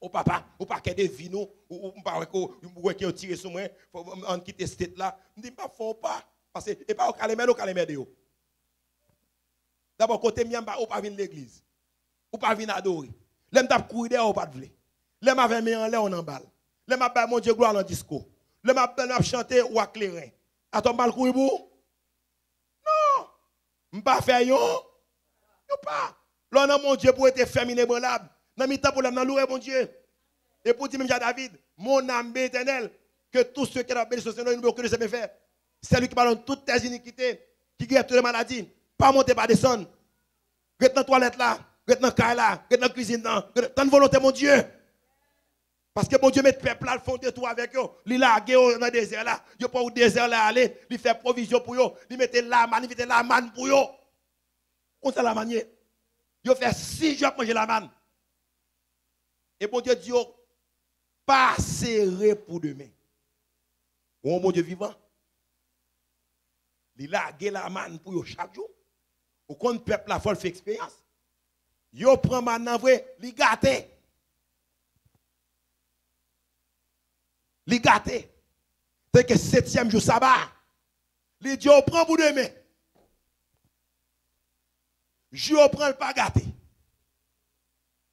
Au papa, au paquet de vino, ou pas ou qui ont tiré sur moi, on quitter cette tête là. Je dis pas faut pas parce que et pas au calmer au calmer de yo. D'abord côté mien pas ou pas venir l'église. Ou pas venir adorer. L'aime t'a courir ou pas de vle. L'aime avait mis en l'air on en balle. L'aime a mon Dieu gloire dans disco. L'aime a chanter ou à. A ton balle courir pour Non. M'pas faire yon? Yon pas. Là mon Dieu pour être féminin bonable. Dans mi temps pour l'âme dans louer mon Dieu. Et pour dire même à David, mon âme éternelle, que tous ceux qui ont béni ce Seigneur, nous connaissent mes faire. C'est lui qui parle toutes tes iniquités, qui guérit toutes les maladies. Pas monter, pas descendre. Reste dans la toilette là, reste dans la là, reste dans la cuisine là. Tant de volonté, mon Dieu. Parce que mon Dieu met le peuple là, le fond de tout avec eux. Il la dans le désert là. Il pas au désert là aller. Il fait provision pour eux. Il met la manne, il fait la manne pour eux. On ça la manière. Il fait six jours pour manger la manne. Et mon Dieu dit, pas serré pour demain. Oh mon Dieu vivant? Il a la manne pour eux chaque jour. Au compte peuple la folle fait expérience. Yo prend maintenant vrai, li gâté. Li gâté. C'est que septième jour sabbat. Li dit on prend pour demain. Je prend le pas gâté.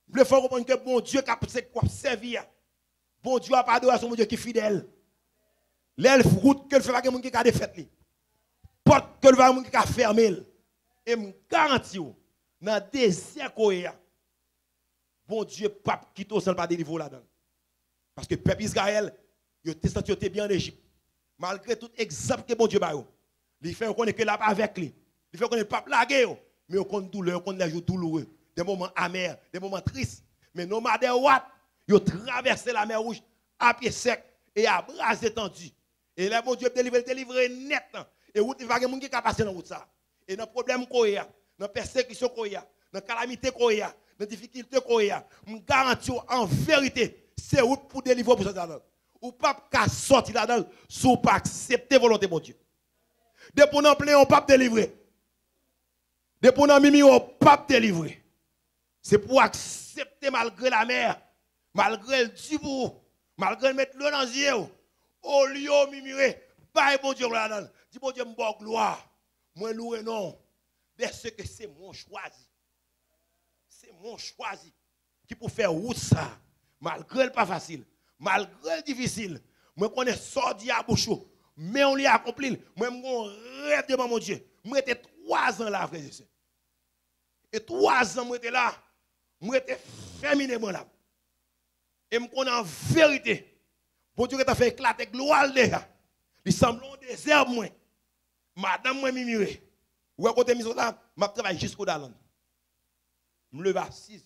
Vous faut comprendre que bon Dieu qui a servir. Bon Dieu a pas son Dieu qui est fidèle. L'elfe route que le fait pas quelqu'un qui a défait Porte que le va qui a fermé. Et me garantis dans désert. Bon Dieu pape qui au seul pas délivrer là-dedans. Parce que peuple Israël, il était senti bien en Égypte. Malgré tout exemple que bon Dieu yo. Il fait qu'on est que là avec lui. Il fait qu'on est pas lagué mais on compte douleur, on compte les jours douloureux des moments amers, des moments tristes. Mais nomades Watt, ils ont traversé la mer rouge à pied sec et à bras étendus. Et là, mon Dieu, délivrer, délivrer net. Et il va y avoir qui passé dans ça. Et dans le problème y a, dans la persécution a, dans la calamité a, dans la difficulté y a, en vérité, c'est route pour délivrer pour ça. Ou pas qu'à sortir là-dedans, si pas accepter volonté de Dieu. Depuis qu'on plein, on pas délivrer. Depuis qu'on mimi, on pas délivrer. C'est pour accepter malgré la mer, malgré le dibou, malgré mettre l'eau dans les yeux. Au lieu murmurer, bye bon Dieu, dis bon Dieu, mon gloire. Moi, loué non. Parce que c'est mon choisi. C'est mon choisi qui pour faire route ça, malgré le pas facile, malgré le difficile. Moi, connais sorti à bouche, mais on l'a accompli. Moi, mon rêve devant mon Dieu. Moi, j'étais trois ans là, frère Et trois ans, moi j'étais là. Moi j'étais féminin là. Et je connais en vérité. Bon Dieu, qui a fait éclater gloire déjà. Il semble un désert, moi. Madame, moi, mimire. Ou à côté là, je travaille jusqu'au Dalan. Je me lève à 6 heures.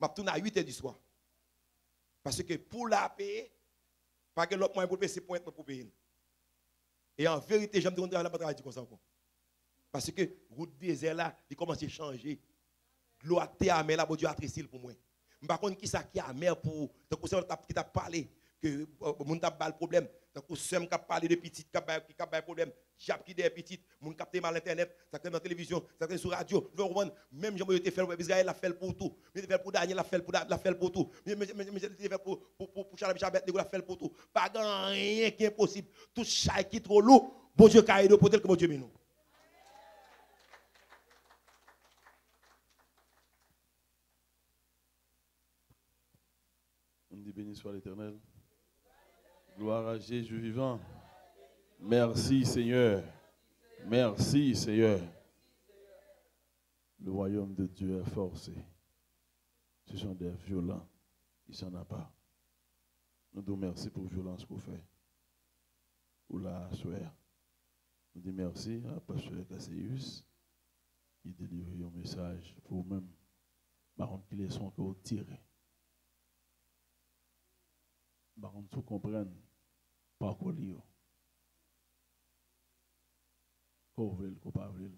Je tourne à 8 heures du soir. Parce que pour la payer, pas que l'autre moyen pour payer, c'est pour être pour payer. Et en vérité, j'aime dire je ne travailler comme ça. Parce que route désert là, il commence à changer. L'eau a été là, bon Dieu a tressé pour moi. Je ne sais pas qui ça qui a amère pour, qui t'a parlé, que mon t'a pas le problème. Donc, on qui a de petites, qui a pas problème. Jap qui des petites, mon capté mal internet, ça dans la télévision, ça sur radio. Même j'ai été fait Israël a fait pour tout. Mais fait pour Daniel a fait pour la pour tout. Mais j'ai fait pour pour pour Charles Chabet, a fait pour tout. Pas rien qui est impossible. Tout chaque qui trop lourd, bon Dieu caille pour tel que bon Dieu nous. On dit béni soit l'Éternel. Gloire à Jésus vivant. Merci Seigneur. Merci Seigneur. Le royaume de Dieu est forcé. Ce sont des violents. Il s'en a pas. Nous nous merci pour la violence qu'on fait. Ou la. Nous disons merci à Pasteur Cassius qui délivre un message pour. Par contre, qu'il est son que tiré. Par contre, vous comprenez parcours lié. Qu'on veut, qu'on pas veut.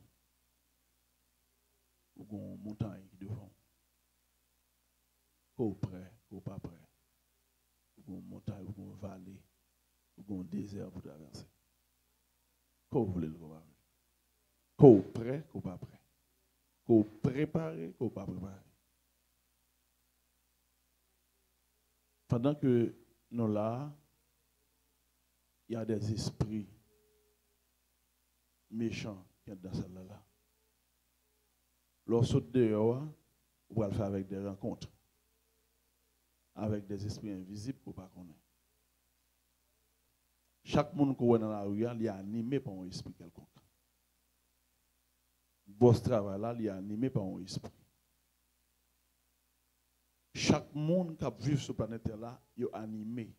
Ou qu'on montagne devant. Qu'on prêt, qu'on pas prêt. Ou qu'on montagne, ou qu'on vallée, ou qu'on désert pour traverser. Qu'on veut, qu'on pas. Qu'on prêt, qu'on pas prêt. Qu'on préparé, qu'on pas préparé. Pendant que nous là, il y a des esprits méchants qui sont dans celle-là. Lorsque dehors, vous allez faire avec des rencontres, avec des esprits invisibles pour ne pas connaître. Chaque monde qui est dans la rue, il est animé par un esprit quelconque. Boss travail là, il est animé par un esprit. Chaque monde qui vit sur cette planète là, il est animé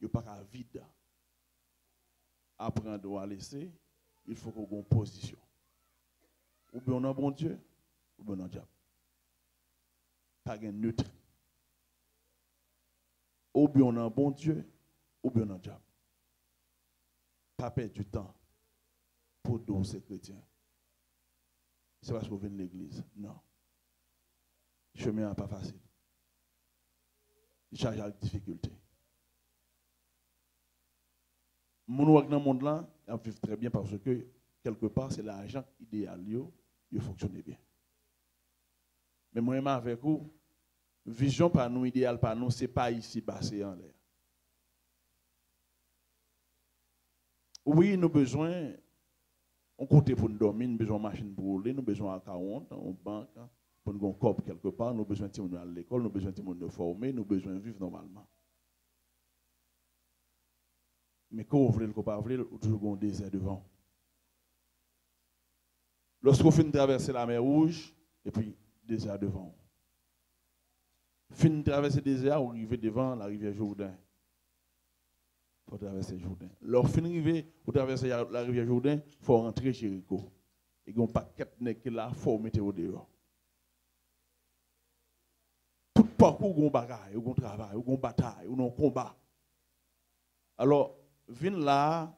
il n'y a pas vide. Apprendre à laisser, il faut qu'on ait une position. Ou bien on a bon Dieu, ou bien on a diable. Pas de neutre. Ou bien on a bon Dieu, ou bien on a diable. Pas perdre du temps pour nous, ces chrétiens. C'est parce qu'on vient de l'église. Non. Le chemin n'est pas facile. Il charge avec difficulté mon dans le monde là, ils vivent très bien parce que quelque part, c'est l'argent idéal, il fonctionne bien. Mais moi, avec vous, vision par nous, idéal par nous, ce n'est pas ici, bas, c'est en l'air. Oui, nous avons besoin, on compte pour nous dormir, nous avons besoin de machine pour rouler, nous avons besoin de 40, en banque, pour nous corps quelque part, nous avons besoin de à l'école, nous avons besoin de former, nous avons besoin de vivre normalement. Mais quand vous voulez le pas voulez, vous toujours un désert devant. Lorsqu'on finit de traverser la mer Rouge, et puis désert devant. Fin de traverser le désert, vous arrivez devant la rivière Jourdain. Il faut traverser Jourdain. Lorsqu'on arrive, vous traversez la rivière Jourdain, il faut rentrer chez Rico. Et a un paquet de là, il faut mettre au dehors. Tout parcours, a un bagaille, il y a un travail, une bataille, un combat. Alors, vin là,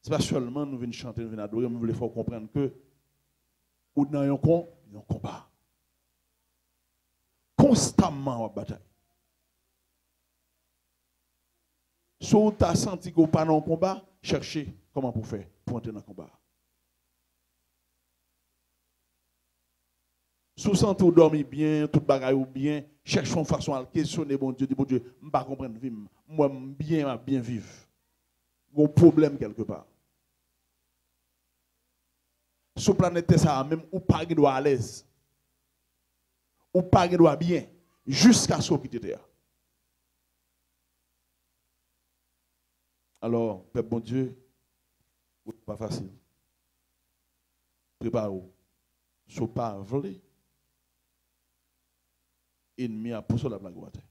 c'est pas seulement nous venons chanter, nous venons adorer, mais nous voulons comprendre que ou dans un combat. Constamment en bataille. Si vous avez senti que pas dans combat, cherchez comment vous faire pour entrer dans le combat. Si vous sentez que dormez bien, tout bagaille ou bien, cherchons façon à questionner bon Dieu, bon Dieu, je ne pas comprendre, moi, bien, bien vivre un problème quelque part. Sur planète ça même ou pas doit à l'aise. Ou pas doit bien jusqu'à ce qu'il était. Alors, Père bon Dieu, pas facile. Préparez-vous. So pas vle, ennemi a poussé la blague au terre.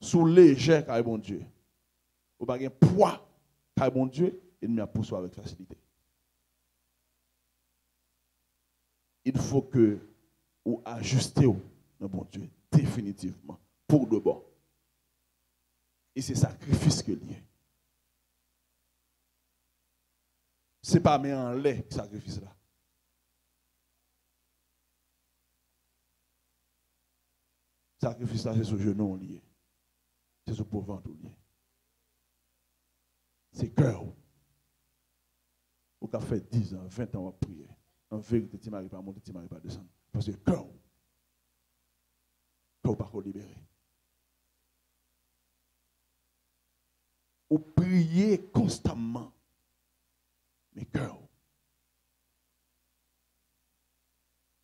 Sous léger, car bon Dieu. Ou pas un poids, car bon Dieu, ennemi a poussé avec facilité. Il faut que ou ajuster au bon Dieu définitivement pour de bon. Et c'est sacrifice que lié. C'est pas mais en lait sacrifice là. Sacrifice là, c'est ce genou lié. C'est ce pauvre ventre lié. C'est cœur. Ou qu'a fait 10 ans, 20 ans à prier. En vérité, tu m'arrives pas à monter, tu m'arrives pas à descendre. Parce que cœur. Cœur pas libérer. Ou prier constamment. Mais cœur.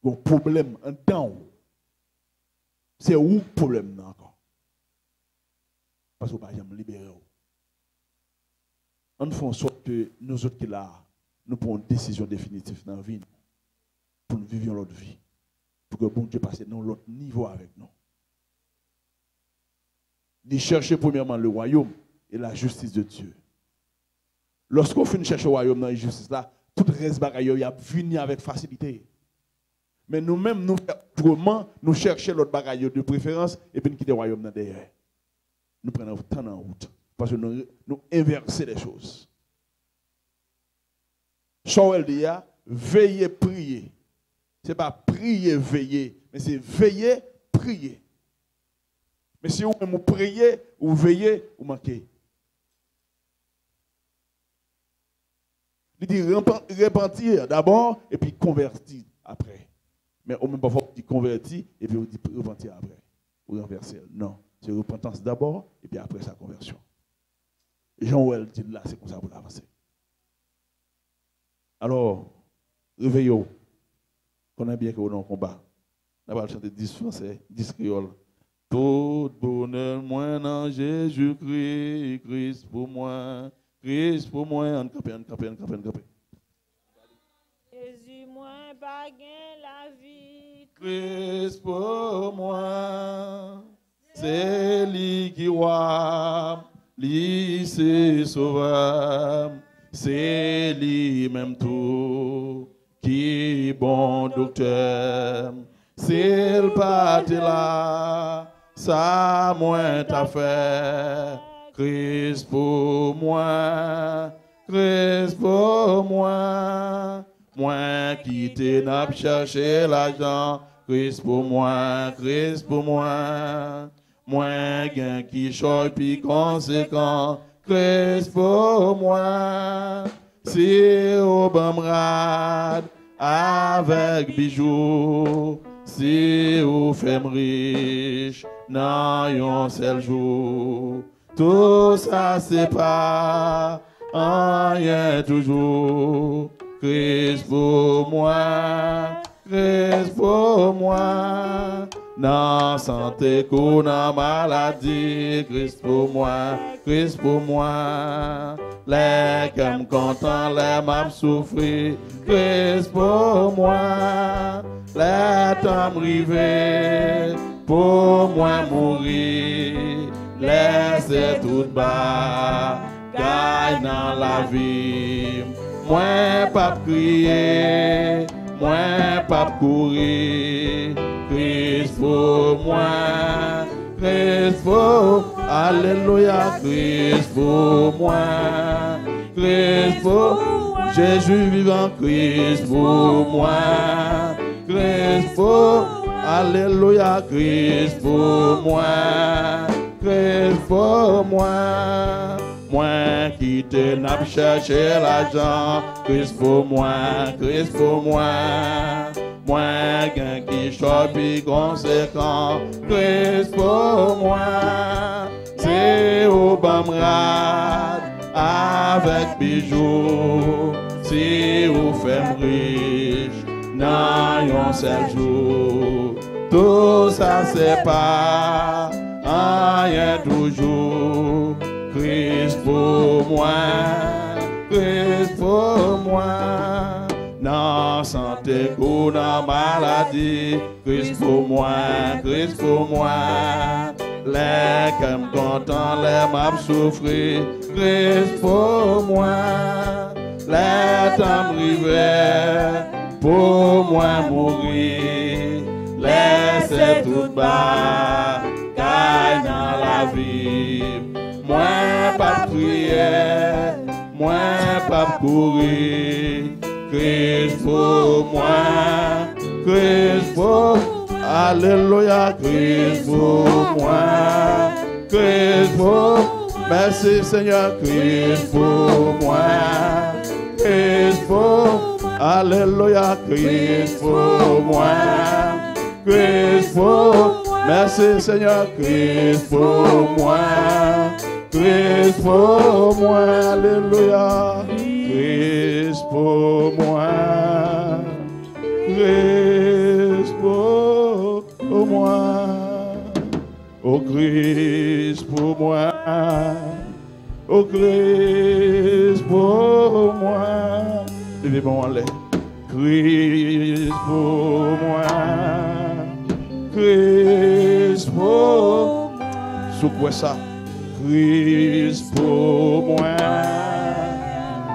Un problème en dedans. C'est où le problème encore? Parce que pas jamais libérer. On fait en sorte que nous autres qui là, nous prenons une décision définitive dans la vie pour nous vivre notre vie. Pour que bon Dieu passe dans l'autre niveau avec nous. Il chercher premièrement le royaume et la justice de Dieu. Lorsqu'on finit chercher le royaume dans la justice là, tout reste bagaille a venu avec facilité. Mais nous-mêmes, nous nous cherchons l'autre bagaille de préférence et puis nous quittons le royaume derrière. Nous prenons temps en route. Parce que nous, inversons les choses. Samuel dit, veillez, prier. Ce n'est pas prier, veiller, mais c'est veiller, prier. Mais si vous vous priez, ou veillez, vous manquez. Il dit repentir d'abord et puis convertir après. Mais au même pas faut dire convertir et puis vous dit repentir après. Ou renverser. Non. C'est repentance d'abord et puis après sa conversion. Jean-Ouel dit là, c'est comme ça pour avancer. Alors, réveillons. Connais bien que nous avons combat. Nous allons chanter 10 français, 10 créoles. Tout bonheur, moi, dans Jésus-Christ, Christ pour moi, Christ pour moi, en capé, en capé, en capé, en capé. Jésus, moi, baguette la vie. Christ pour moi, c'est qui lui c'est sauveur, c'est lui même tout, qui bon docteur, c'est le parti là, ça moins t'a fait, Christ pour moi, Christ pour moi. Moi qui t'ai n'a cherché l'argent, Christ pour moi, Christ pour moi. Moi gain qui choque puis conséquent, Christ pour moi. Si au bamrad avec bijoux, si au femme riche, un seul jour. Tout ça c'est pas rien toujours. Christ pour moi, Christ pour moi. Dans santé ou dans maladie, Christ pour moi, Christ pour moi. Les qui content, les m'a souffrir, Christ pour moi. Les temps pour moi mourir. Laissez tout bas, gagne dans la vie. Moi pas crier, moi pas courir. Christ pour moi, Christ pour Alléluia, Christ pour moi, Christ pour Jésus vivant, Christ pour moi, Christ pour Alléluia, Christ pour moi, Christ pour moi. Moi qui te n'a cherché l'argent, Christ pour moi, Christ pour moi. Moi qui chope conséquent, Christ pour moi. C'est au bamrad avec bijoux, si vous faites riche, dans un seul jour. Tout ça c'est pas rien toujours. Christ pour moi, Christ pour porter coup dans maladie. Christ pour moi, Christ pour moi. Les que content, les m'a souffrir. Christ pour moi. Les temps river pour moi mourir. Laissez tout bas, dans la vie. Moi pas prier, moi pas courir. Christ pour moi, Christ pour Alléluia, Christ pour moi, Christ pour Merci Seigneur, Christ pour moi, Christ pour Alléluia, Christ pour moi, Christ pour Merci Seigneur, Christ pour moi, Christ pour moi, Alléluia, Christ pour moi, Christ pour moi, oh Christ pour moi, oh Christ pour moi, levez bon l'air, Christ pour moi. Christ pour Sous quoi ça? Christ pour moi.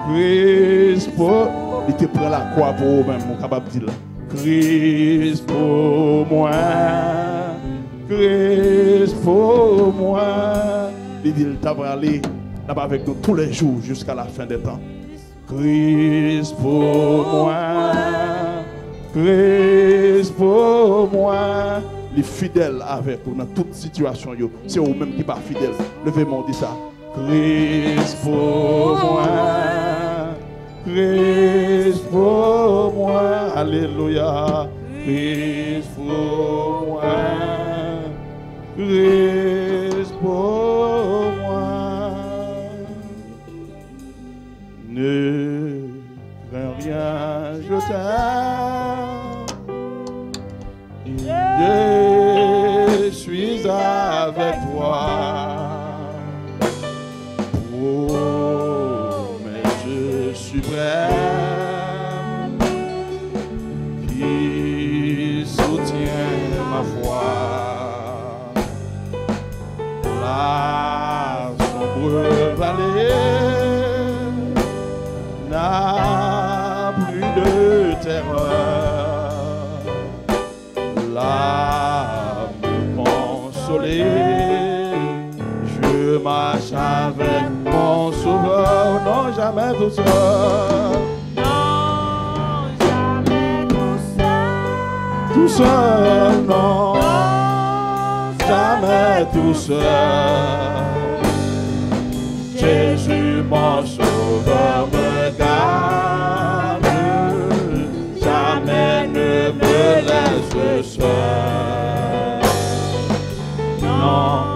Christ pour. Il te prend la croix pour vous-même, mon capable dire. Christ pour moi. Christ pour moi. Il dit, il t'a aller là-bas avec nous tous les jours jusqu'à la fin des temps. Christ pour moi. Christ pour moi. Les fidèles avec vous dans toute situation. C'est vous-même qui pas fidèle. Levez-moi, dit ça. Christ pour moi. Christ pour moi. Alléluia. Christ pour moi. Christ jamais tout seul. Tout seul, non, jamais tout seul. Jésus, mon sauveur, me garde, jamais ne me laisse seul. Non,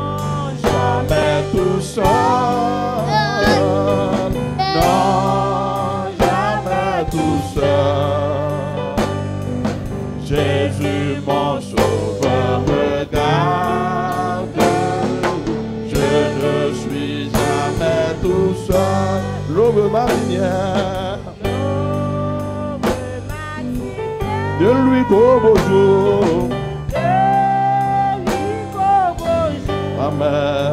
ma lumière. De lui qu'au beau jour. Amen.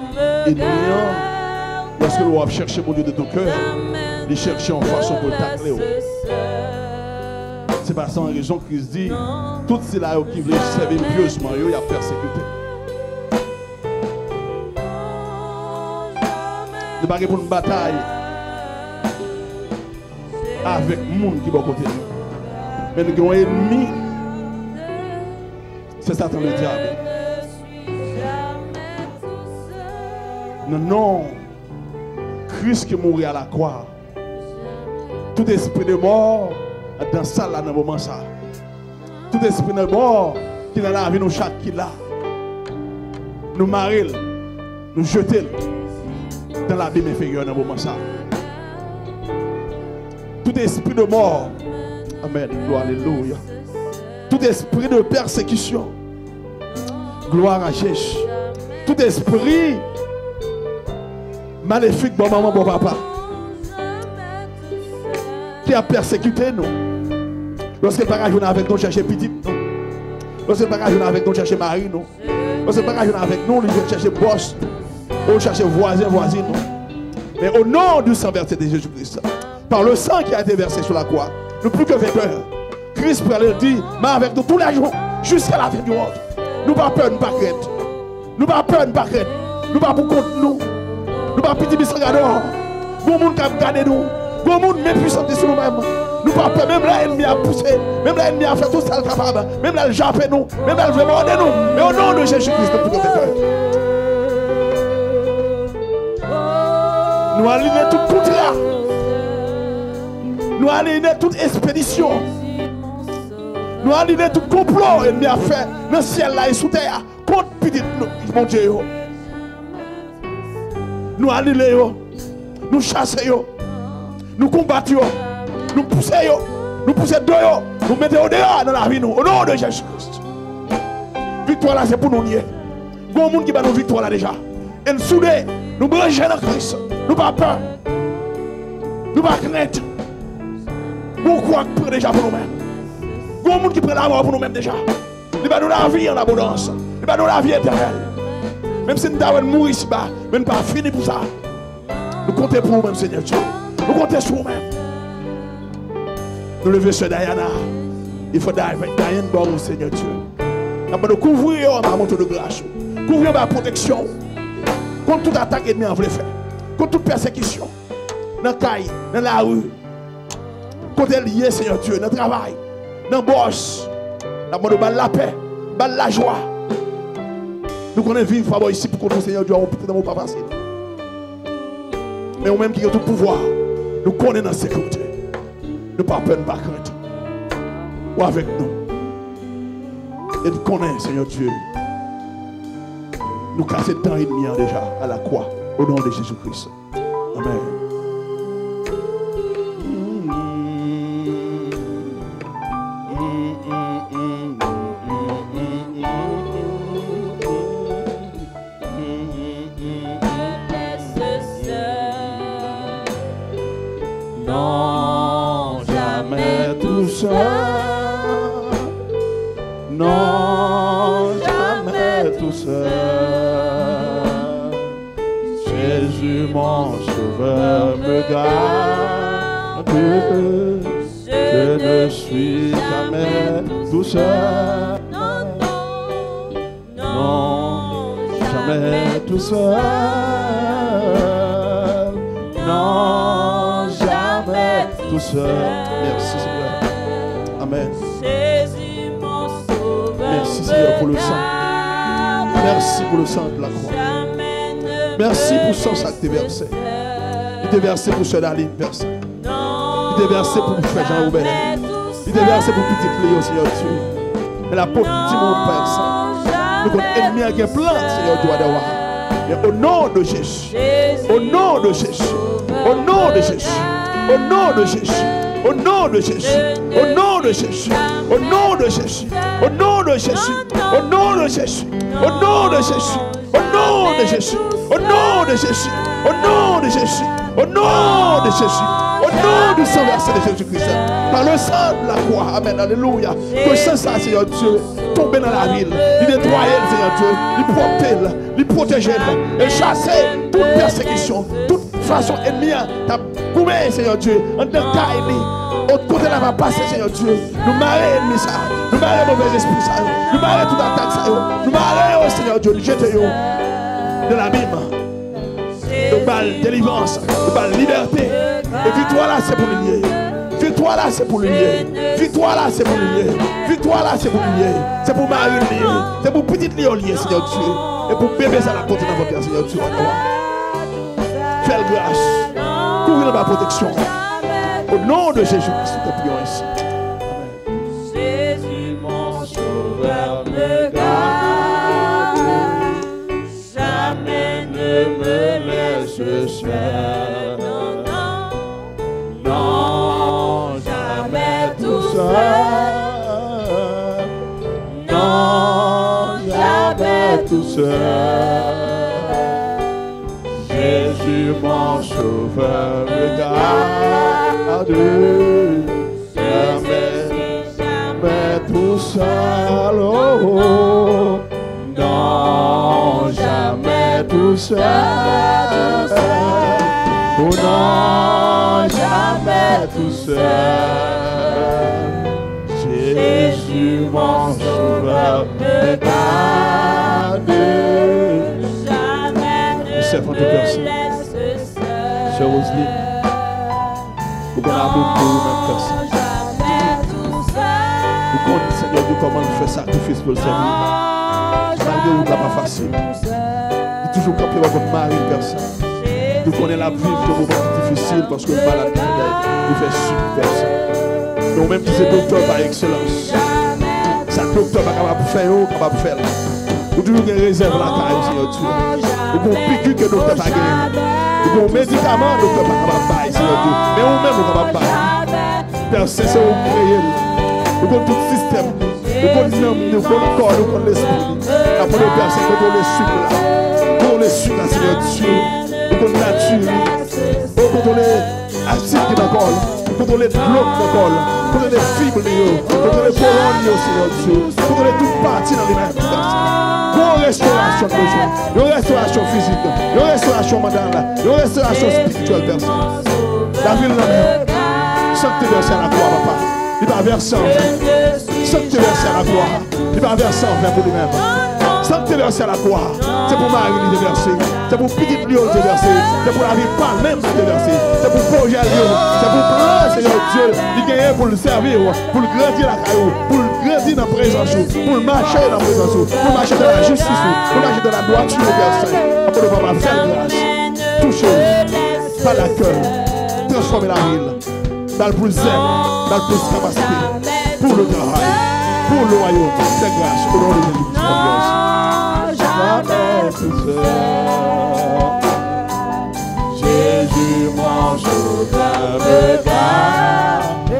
garde. lorsque nous va chercher mon Dieu de ton cœur, il cherche en façon pour laisse seul. C'est pas sans raison que Christ dit, tout ceux-là qui veulent servir pieusement, il a persécuté. Nous pas pour une bataille avec le monde qui à côté nous. Mais nous avons ennemi. C'est Satan le diable. Non. Christ qui mort à la croix. Tout esprit de mort dans ça là dans moment ça. Tout esprit de mort qui est dans la vie nous chaque qui là. Nous marier, nous jeter dans l'abîme inférieur dans moment ça. Tout esprit de mort. Amen. Alléluia. Tout esprit de persécution. Gloire à Jésus. Tout esprit maléfique, bon maman, bon papa. Qui a persécuté nous? Lorsque pas jouer avec nous, chercher petite nous. Lorsque pas jouer avec nous, chercher mari nous. Lorsque pas jouer avec nous, nous chercher boss. Ou chercher voisin. Mais au nom du sang versé de Jésus-Christ, par le sang qui a été versé sur la croix, nous plus que vainqueurs. Christ pour aller dire, mais avec nous tous les jours, jusqu'à la fin du monde. Nous pas peur, nous pas crainte. Nous pas peur, nous pas crainte. Nous pas pour contre nous. Nous pas petit bisou dehors. Bon monde qui a gardé nous. Bon monde même puissant sur nous-mêmes. Nous pas peur, même là l'ennemi a poussé, même là l'ennemi a fait tout ça le capable, même là jappé nous, même là veut morder nous. Mais au nom de Jésus-Christ, nous. Nous alignons tout contrat. Nous alignons toute expédition. Nous alignons tout complot ennemi a fait le ciel là et sous terre contre petit mon Dieu. Nous yo. nous chassons, nous combattons, nous poussons, nous poussons de yo. nous mettons dehors dans la vie nous, au nom de Jésus-Christ. Victoire là, c'est pour nous nier. Un monde qui va nous victoire là déjà. Et nous soudés, nous branchons dans Christ. Nous pas peur. Nous pas crainte. Nous croyons que déjà pour nous-mêmes. Un monde qui prend la mort pour nous-mêmes déjà. Il va nous la vie en abondance. Il va nous la vie éternelle. Même si nous avons mourir mais nous pas fini pour ça. Nous comptons pour nous-mêmes, Seigneur Dieu. Nous comptons sur nous-mêmes. Nous levons sur Diana. Il faut Diane bon, Seigneur Dieu. Nous avons couvrir en montre de grâce. Couvrir ma protection. Contre toute attaque ennemi en faire. Contre toute persécution. Dans la caille, dans la rue. Contre lié, Seigneur Dieu, dans le travail. Dans le boss. Nous avons la paix. La joie. Nous connaissons vivre ici pour que le Seigneur Dieu peut dans pas facile. Mais nous-mêmes qui avons tout pouvoir, nous connaissons la sécurité. Nous pas peur, pas crainte. Ou avec nous. Et nous connaissons, Seigneur Dieu. Nous casser temps et demi déjà à la croix. Au nom de Jésus-Christ. Amen. Daline, versé. Il t'est versé pour frère Jean-Robert. Il t'est versé pour petit Léo, Seigneur Dieu. Et la porte dit mon Père Saint. Nous connaissons ennemi qui est plein, Seigneur Dieu, d'avoir. Mais au nom de Jésus, au nom de Jésus, au nom de Jésus, au nom de Jésus, au nom de Jésus, au nom de Jésus, au nom de Jésus, au nom de Jésus, au nom de Jésus, au nom de Jésus, au nom de Jésus, au nom de Jésus, au nom de Jésus, au nom de Jésus, au nom du sang versé de Jésus-Christ, par le sang de la croix, Amen, Alléluia, que ce sang, Seigneur Dieu, tombe dans la ville, il nettoie, Seigneur Dieu, il protège, il protège, et chasser toute persécution, toute façon ennemie, ta couvert, Seigneur Dieu, en tant qu'ennemi, autre côté là va passer, Seigneur Dieu, nous marrer ennemi ça, nous marrer mauvais esprit ça, nous marrer toute attaque ça, nous marrer, Seigneur Dieu, nous jeter de l'abîme balle délivrance, balle liberté. Et victoire là, c'est pour le lier. Victoire là, c'est pour le lier. Victoire là, c'est pour le lier. Victoire là, c'est pour le lier. C'est pour Marie lier. C'est pour petite lier lier, Seigneur Dieu. Et pour bébé ça la porte dans votre cœur, Seigneur Dieu. Fais grâce. Couvrir ma protection. Au nom de Jésus-Christ, comment nous sacrifice pour le servir. Malgré n'est pas facile. Toujours votre mari, une personne. Nous connaissons la vie de moments difficiles parce que le malade nous fait subir personne. Nous même qui c'est docteur par excellence. Ça docteur pas capable de faire, capable de faire. Vous toujours une réserve la caille, Seigneur Dieu. Vous avez piqûre que docteur pas gagné. Vous avez un médicament, docteur pas capable de faire, Seigneur Dieu. Mais vous-même, vous capable faire. Personne, c'est vous créer. Nous avons tout système. Nous l'homme, nous le corps, nous avons l'esprit. Avons les sucres là. Nous les Seigneur Dieu. Nous la nature. Nous les qui dans le. Nous avons les blocs dans le. Nous avons les fibres, nous avons les colonnes, Seigneur Dieu. Nous partie dans les mêmes Une restauration besoin. Une restauration physique. Une restauration mentale. Une restauration spirituelle. La ville la mer. La papa. Il va verser Sancté versé à la croix. Il va verser en vain pour lui-même. Sancté versé à la croix. C'est pour Marie de verser. C'est pour Petite Lyon de verser. C'est pour la vie pas même de verser. C'est pour projet Lyon. C'est pour prendre, Seigneur Dieu. Il gagne pour le servir. Pour le grandir la caillou. Pour le grandir dans la présence. Pour le marcher dans la présence. Pour marcher dans la justice. Pour marcher dans la droiture, Père Saint. Pour le papa faire grâce. Touchez. Par la cœur. Transformer la ville dans le plus dans le plus capacité, pour le travail, pour le royaume. C'est grâce au nom de Jésus. Jamais tout seul. Jésus, mon sauveur, me garde.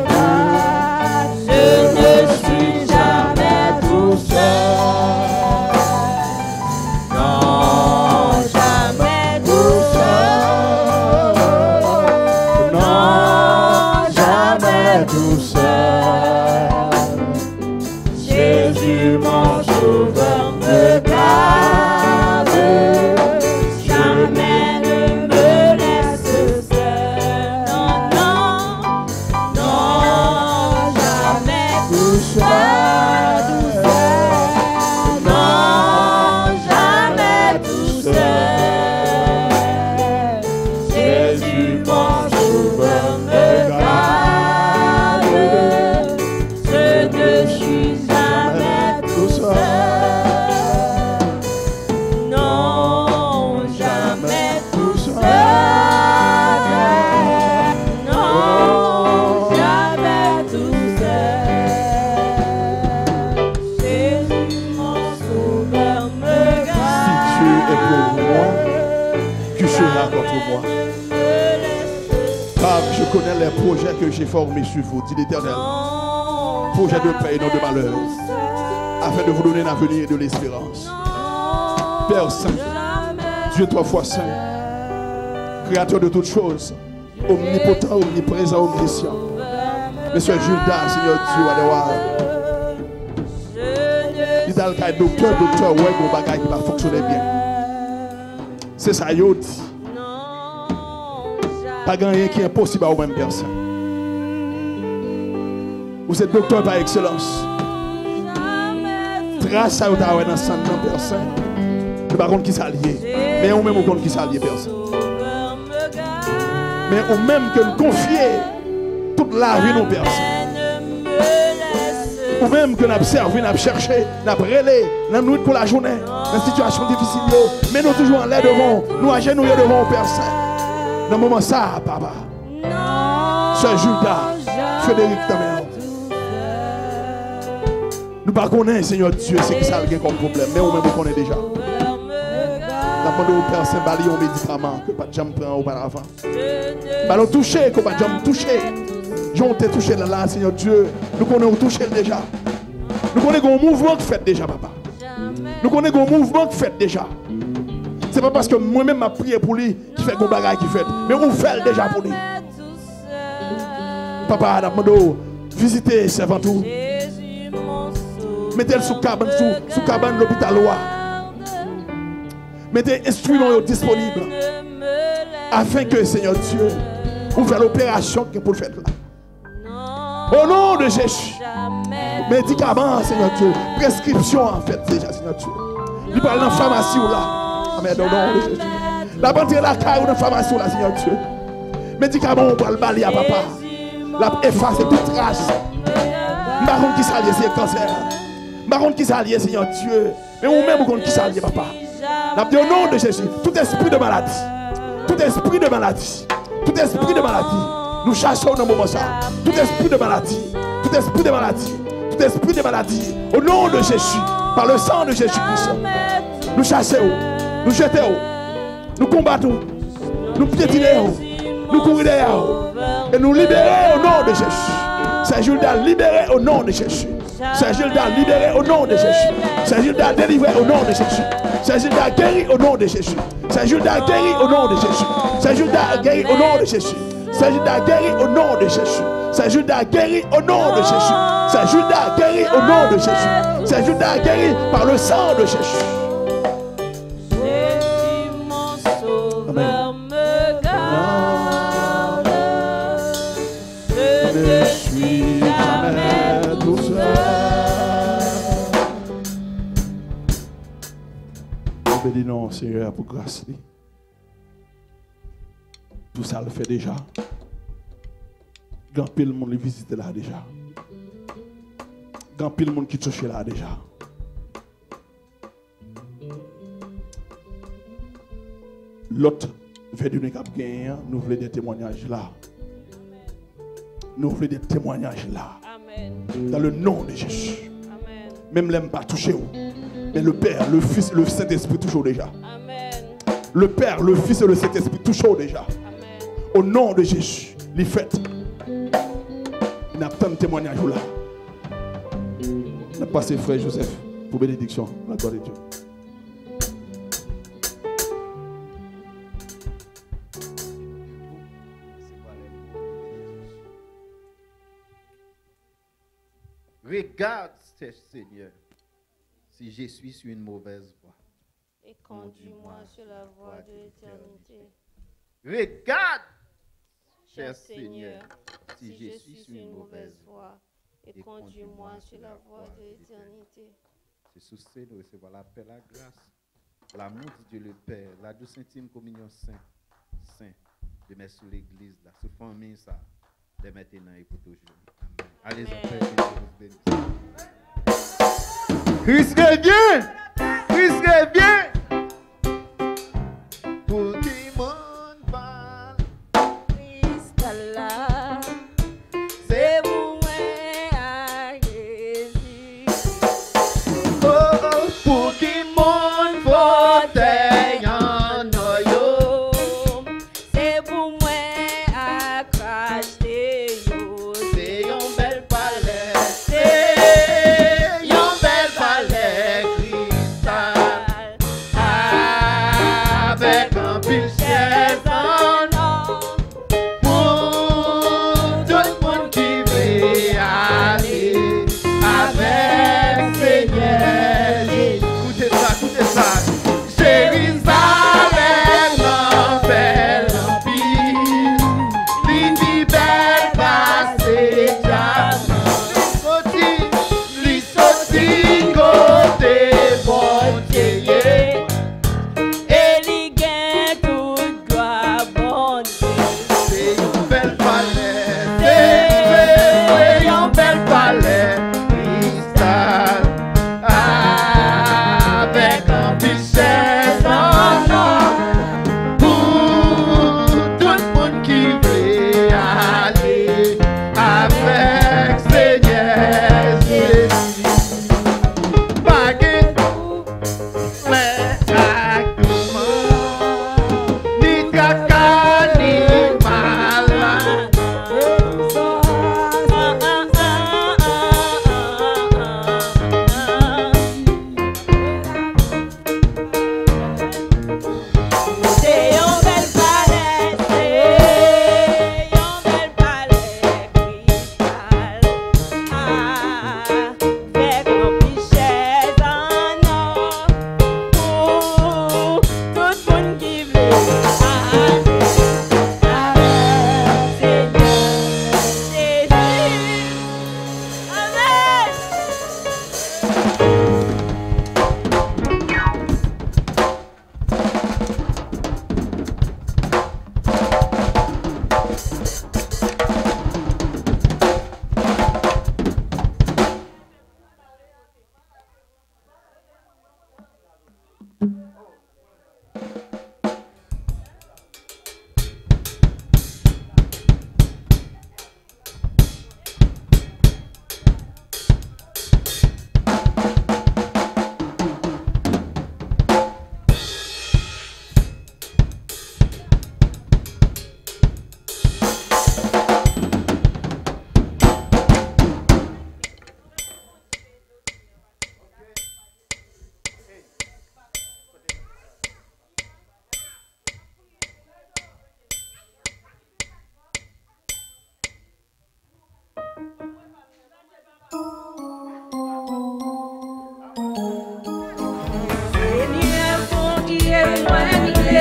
J'ai formés sur vous, dit l'Éternel. Projets de paix et non de malheur, afin de vous donner un avenir et de l'espérance. Père Saint, Dieu trois fois saint, Créateur de toutes choses, omnipotent, omniprésent, omniscient. Monsieur Judas, Seigneur Dieu, Adewa. Il a docteur, docteur, ouais, mon bagage qui va fonctionner bien. C'est ça, yo dit. Pas rien qui est impossible à vous-même personne. Vous êtes docteur par excellence. Trace à vous dans le sang de personne. Ne qui s'allier. Mais on même au contre qui s'allier personne. Mais on même que nous confier toute la vie nos personnes. Ou même que nous observons, nous cherché, nous nuit pour la journée, une situation difficile, mais nous toujours en l'air devant, nous agenouillés devant personne. Dans le moment ça, papa. Sœur Judas, Frédéric ta Nous ne connaissons pas, Seigneur Dieu, c'est qui ça a comme problème, mais nous même nous connaissons déjà. Nous demandons au Père Saint-Bali un médicament que pas de jambe prend auparavant. Nous allons toucher, que pas de jambe été touché là, là, Seigneur Dieu. Nous connaissons touché déjà. Nous connaissons un mouvement qui fait déjà, papa. Nous connaissons un mouvement qui fait déjà. C'est pas parce que moi-même m'a prié pour lui qui fait un bagage qui fait. Mais on fait déjà pour lui. Papa, nous demandons visiter servant tout. Mettez-le sous cabane, sous, sous cabane de l'hôpital. Mettez instruments disponibles. Afin que, Seigneur Dieu, vous fassiez l'opération que le faire là. Au nom de Jésus. Médicaments, Seigneur Dieu. Prescription, en fait, déjà, Seigneur Dieu. Il parle dans la pharmacie ou là. Amen. Au nom de Jésus. La bande la caille de pharmacie là, Seigneur Dieu. Médicaments, on va le balayer à papa. La effacer toute trace. Baron qui s'allie, c'est cancer. Baron qui s'allie, Seigneur Dieu. Mais ou même qu'on qui s'allie, papa? Au nom de Jésus, tout esprit de maladie, tout esprit de maladie, tout esprit de maladie, nous chassons dans moment ça. Tout esprit de maladie, tout esprit de maladie, tout esprit de maladie, au nom de Jésus, par le sang de Jésus-Christ, nous chassons, nous jetons, nous combattons, nous piétinons, nous courons et nous libérons au nom de Jésus. C'est Judas libéré au nom de Jésus. C'est Judas libéré au nom de Jésus. C'est Judas délivré au nom de Jésus. C'est Judas guéri au nom de Jésus. C'est Judas guéri au nom de Jésus. C'est Judas guéri au nom de Jésus. C'est Judas guéri au nom de Jésus. C'est Judas guéri au nom de Jésus. C'est Judas guéri au nom de Jésus. Judas guéri par le sang de. Jésus, Je bénis non, Seigneur, pour grâce. li. Tout ça le fait déjà. Grand pile monde le visite là déjà. Grand pile monde qui touche là déjà. L'autre fait du cap gagné, nous voulons des témoignages là. Nous voulons des témoignages là. Amen. Dans le nom de Jésus. Amen. Même l'aime pas touché où. Mais le Père, le Fils, le Saint-Esprit toujours déjà. Amen. Le Père, le Fils et le Saint-Esprit toujours déjà. Au nom de Jésus, les fêtes. Il n'a pas de témoignage là. On a passé frère Joseph pour bénédiction. La gloire de Dieu. Regarde, Seigneur, si je suis sur une mauvaise voie. Et conduis-moi sur la voie de l'éternité. Regarde, Cher Seigneur, si je suis sur une mauvaise voie. et conduis-moi sur la voie de l'éternité. C'est sous ce nous recevoir la paix, la grâce, l'amour de Dieu le Père, la douce intime communion saint, saint, de mettre sur l'église, là, sur famille, ça, de maintenant et pour toujours. Amen. Allez, enfants, que Dieu vous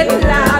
c'est la vie.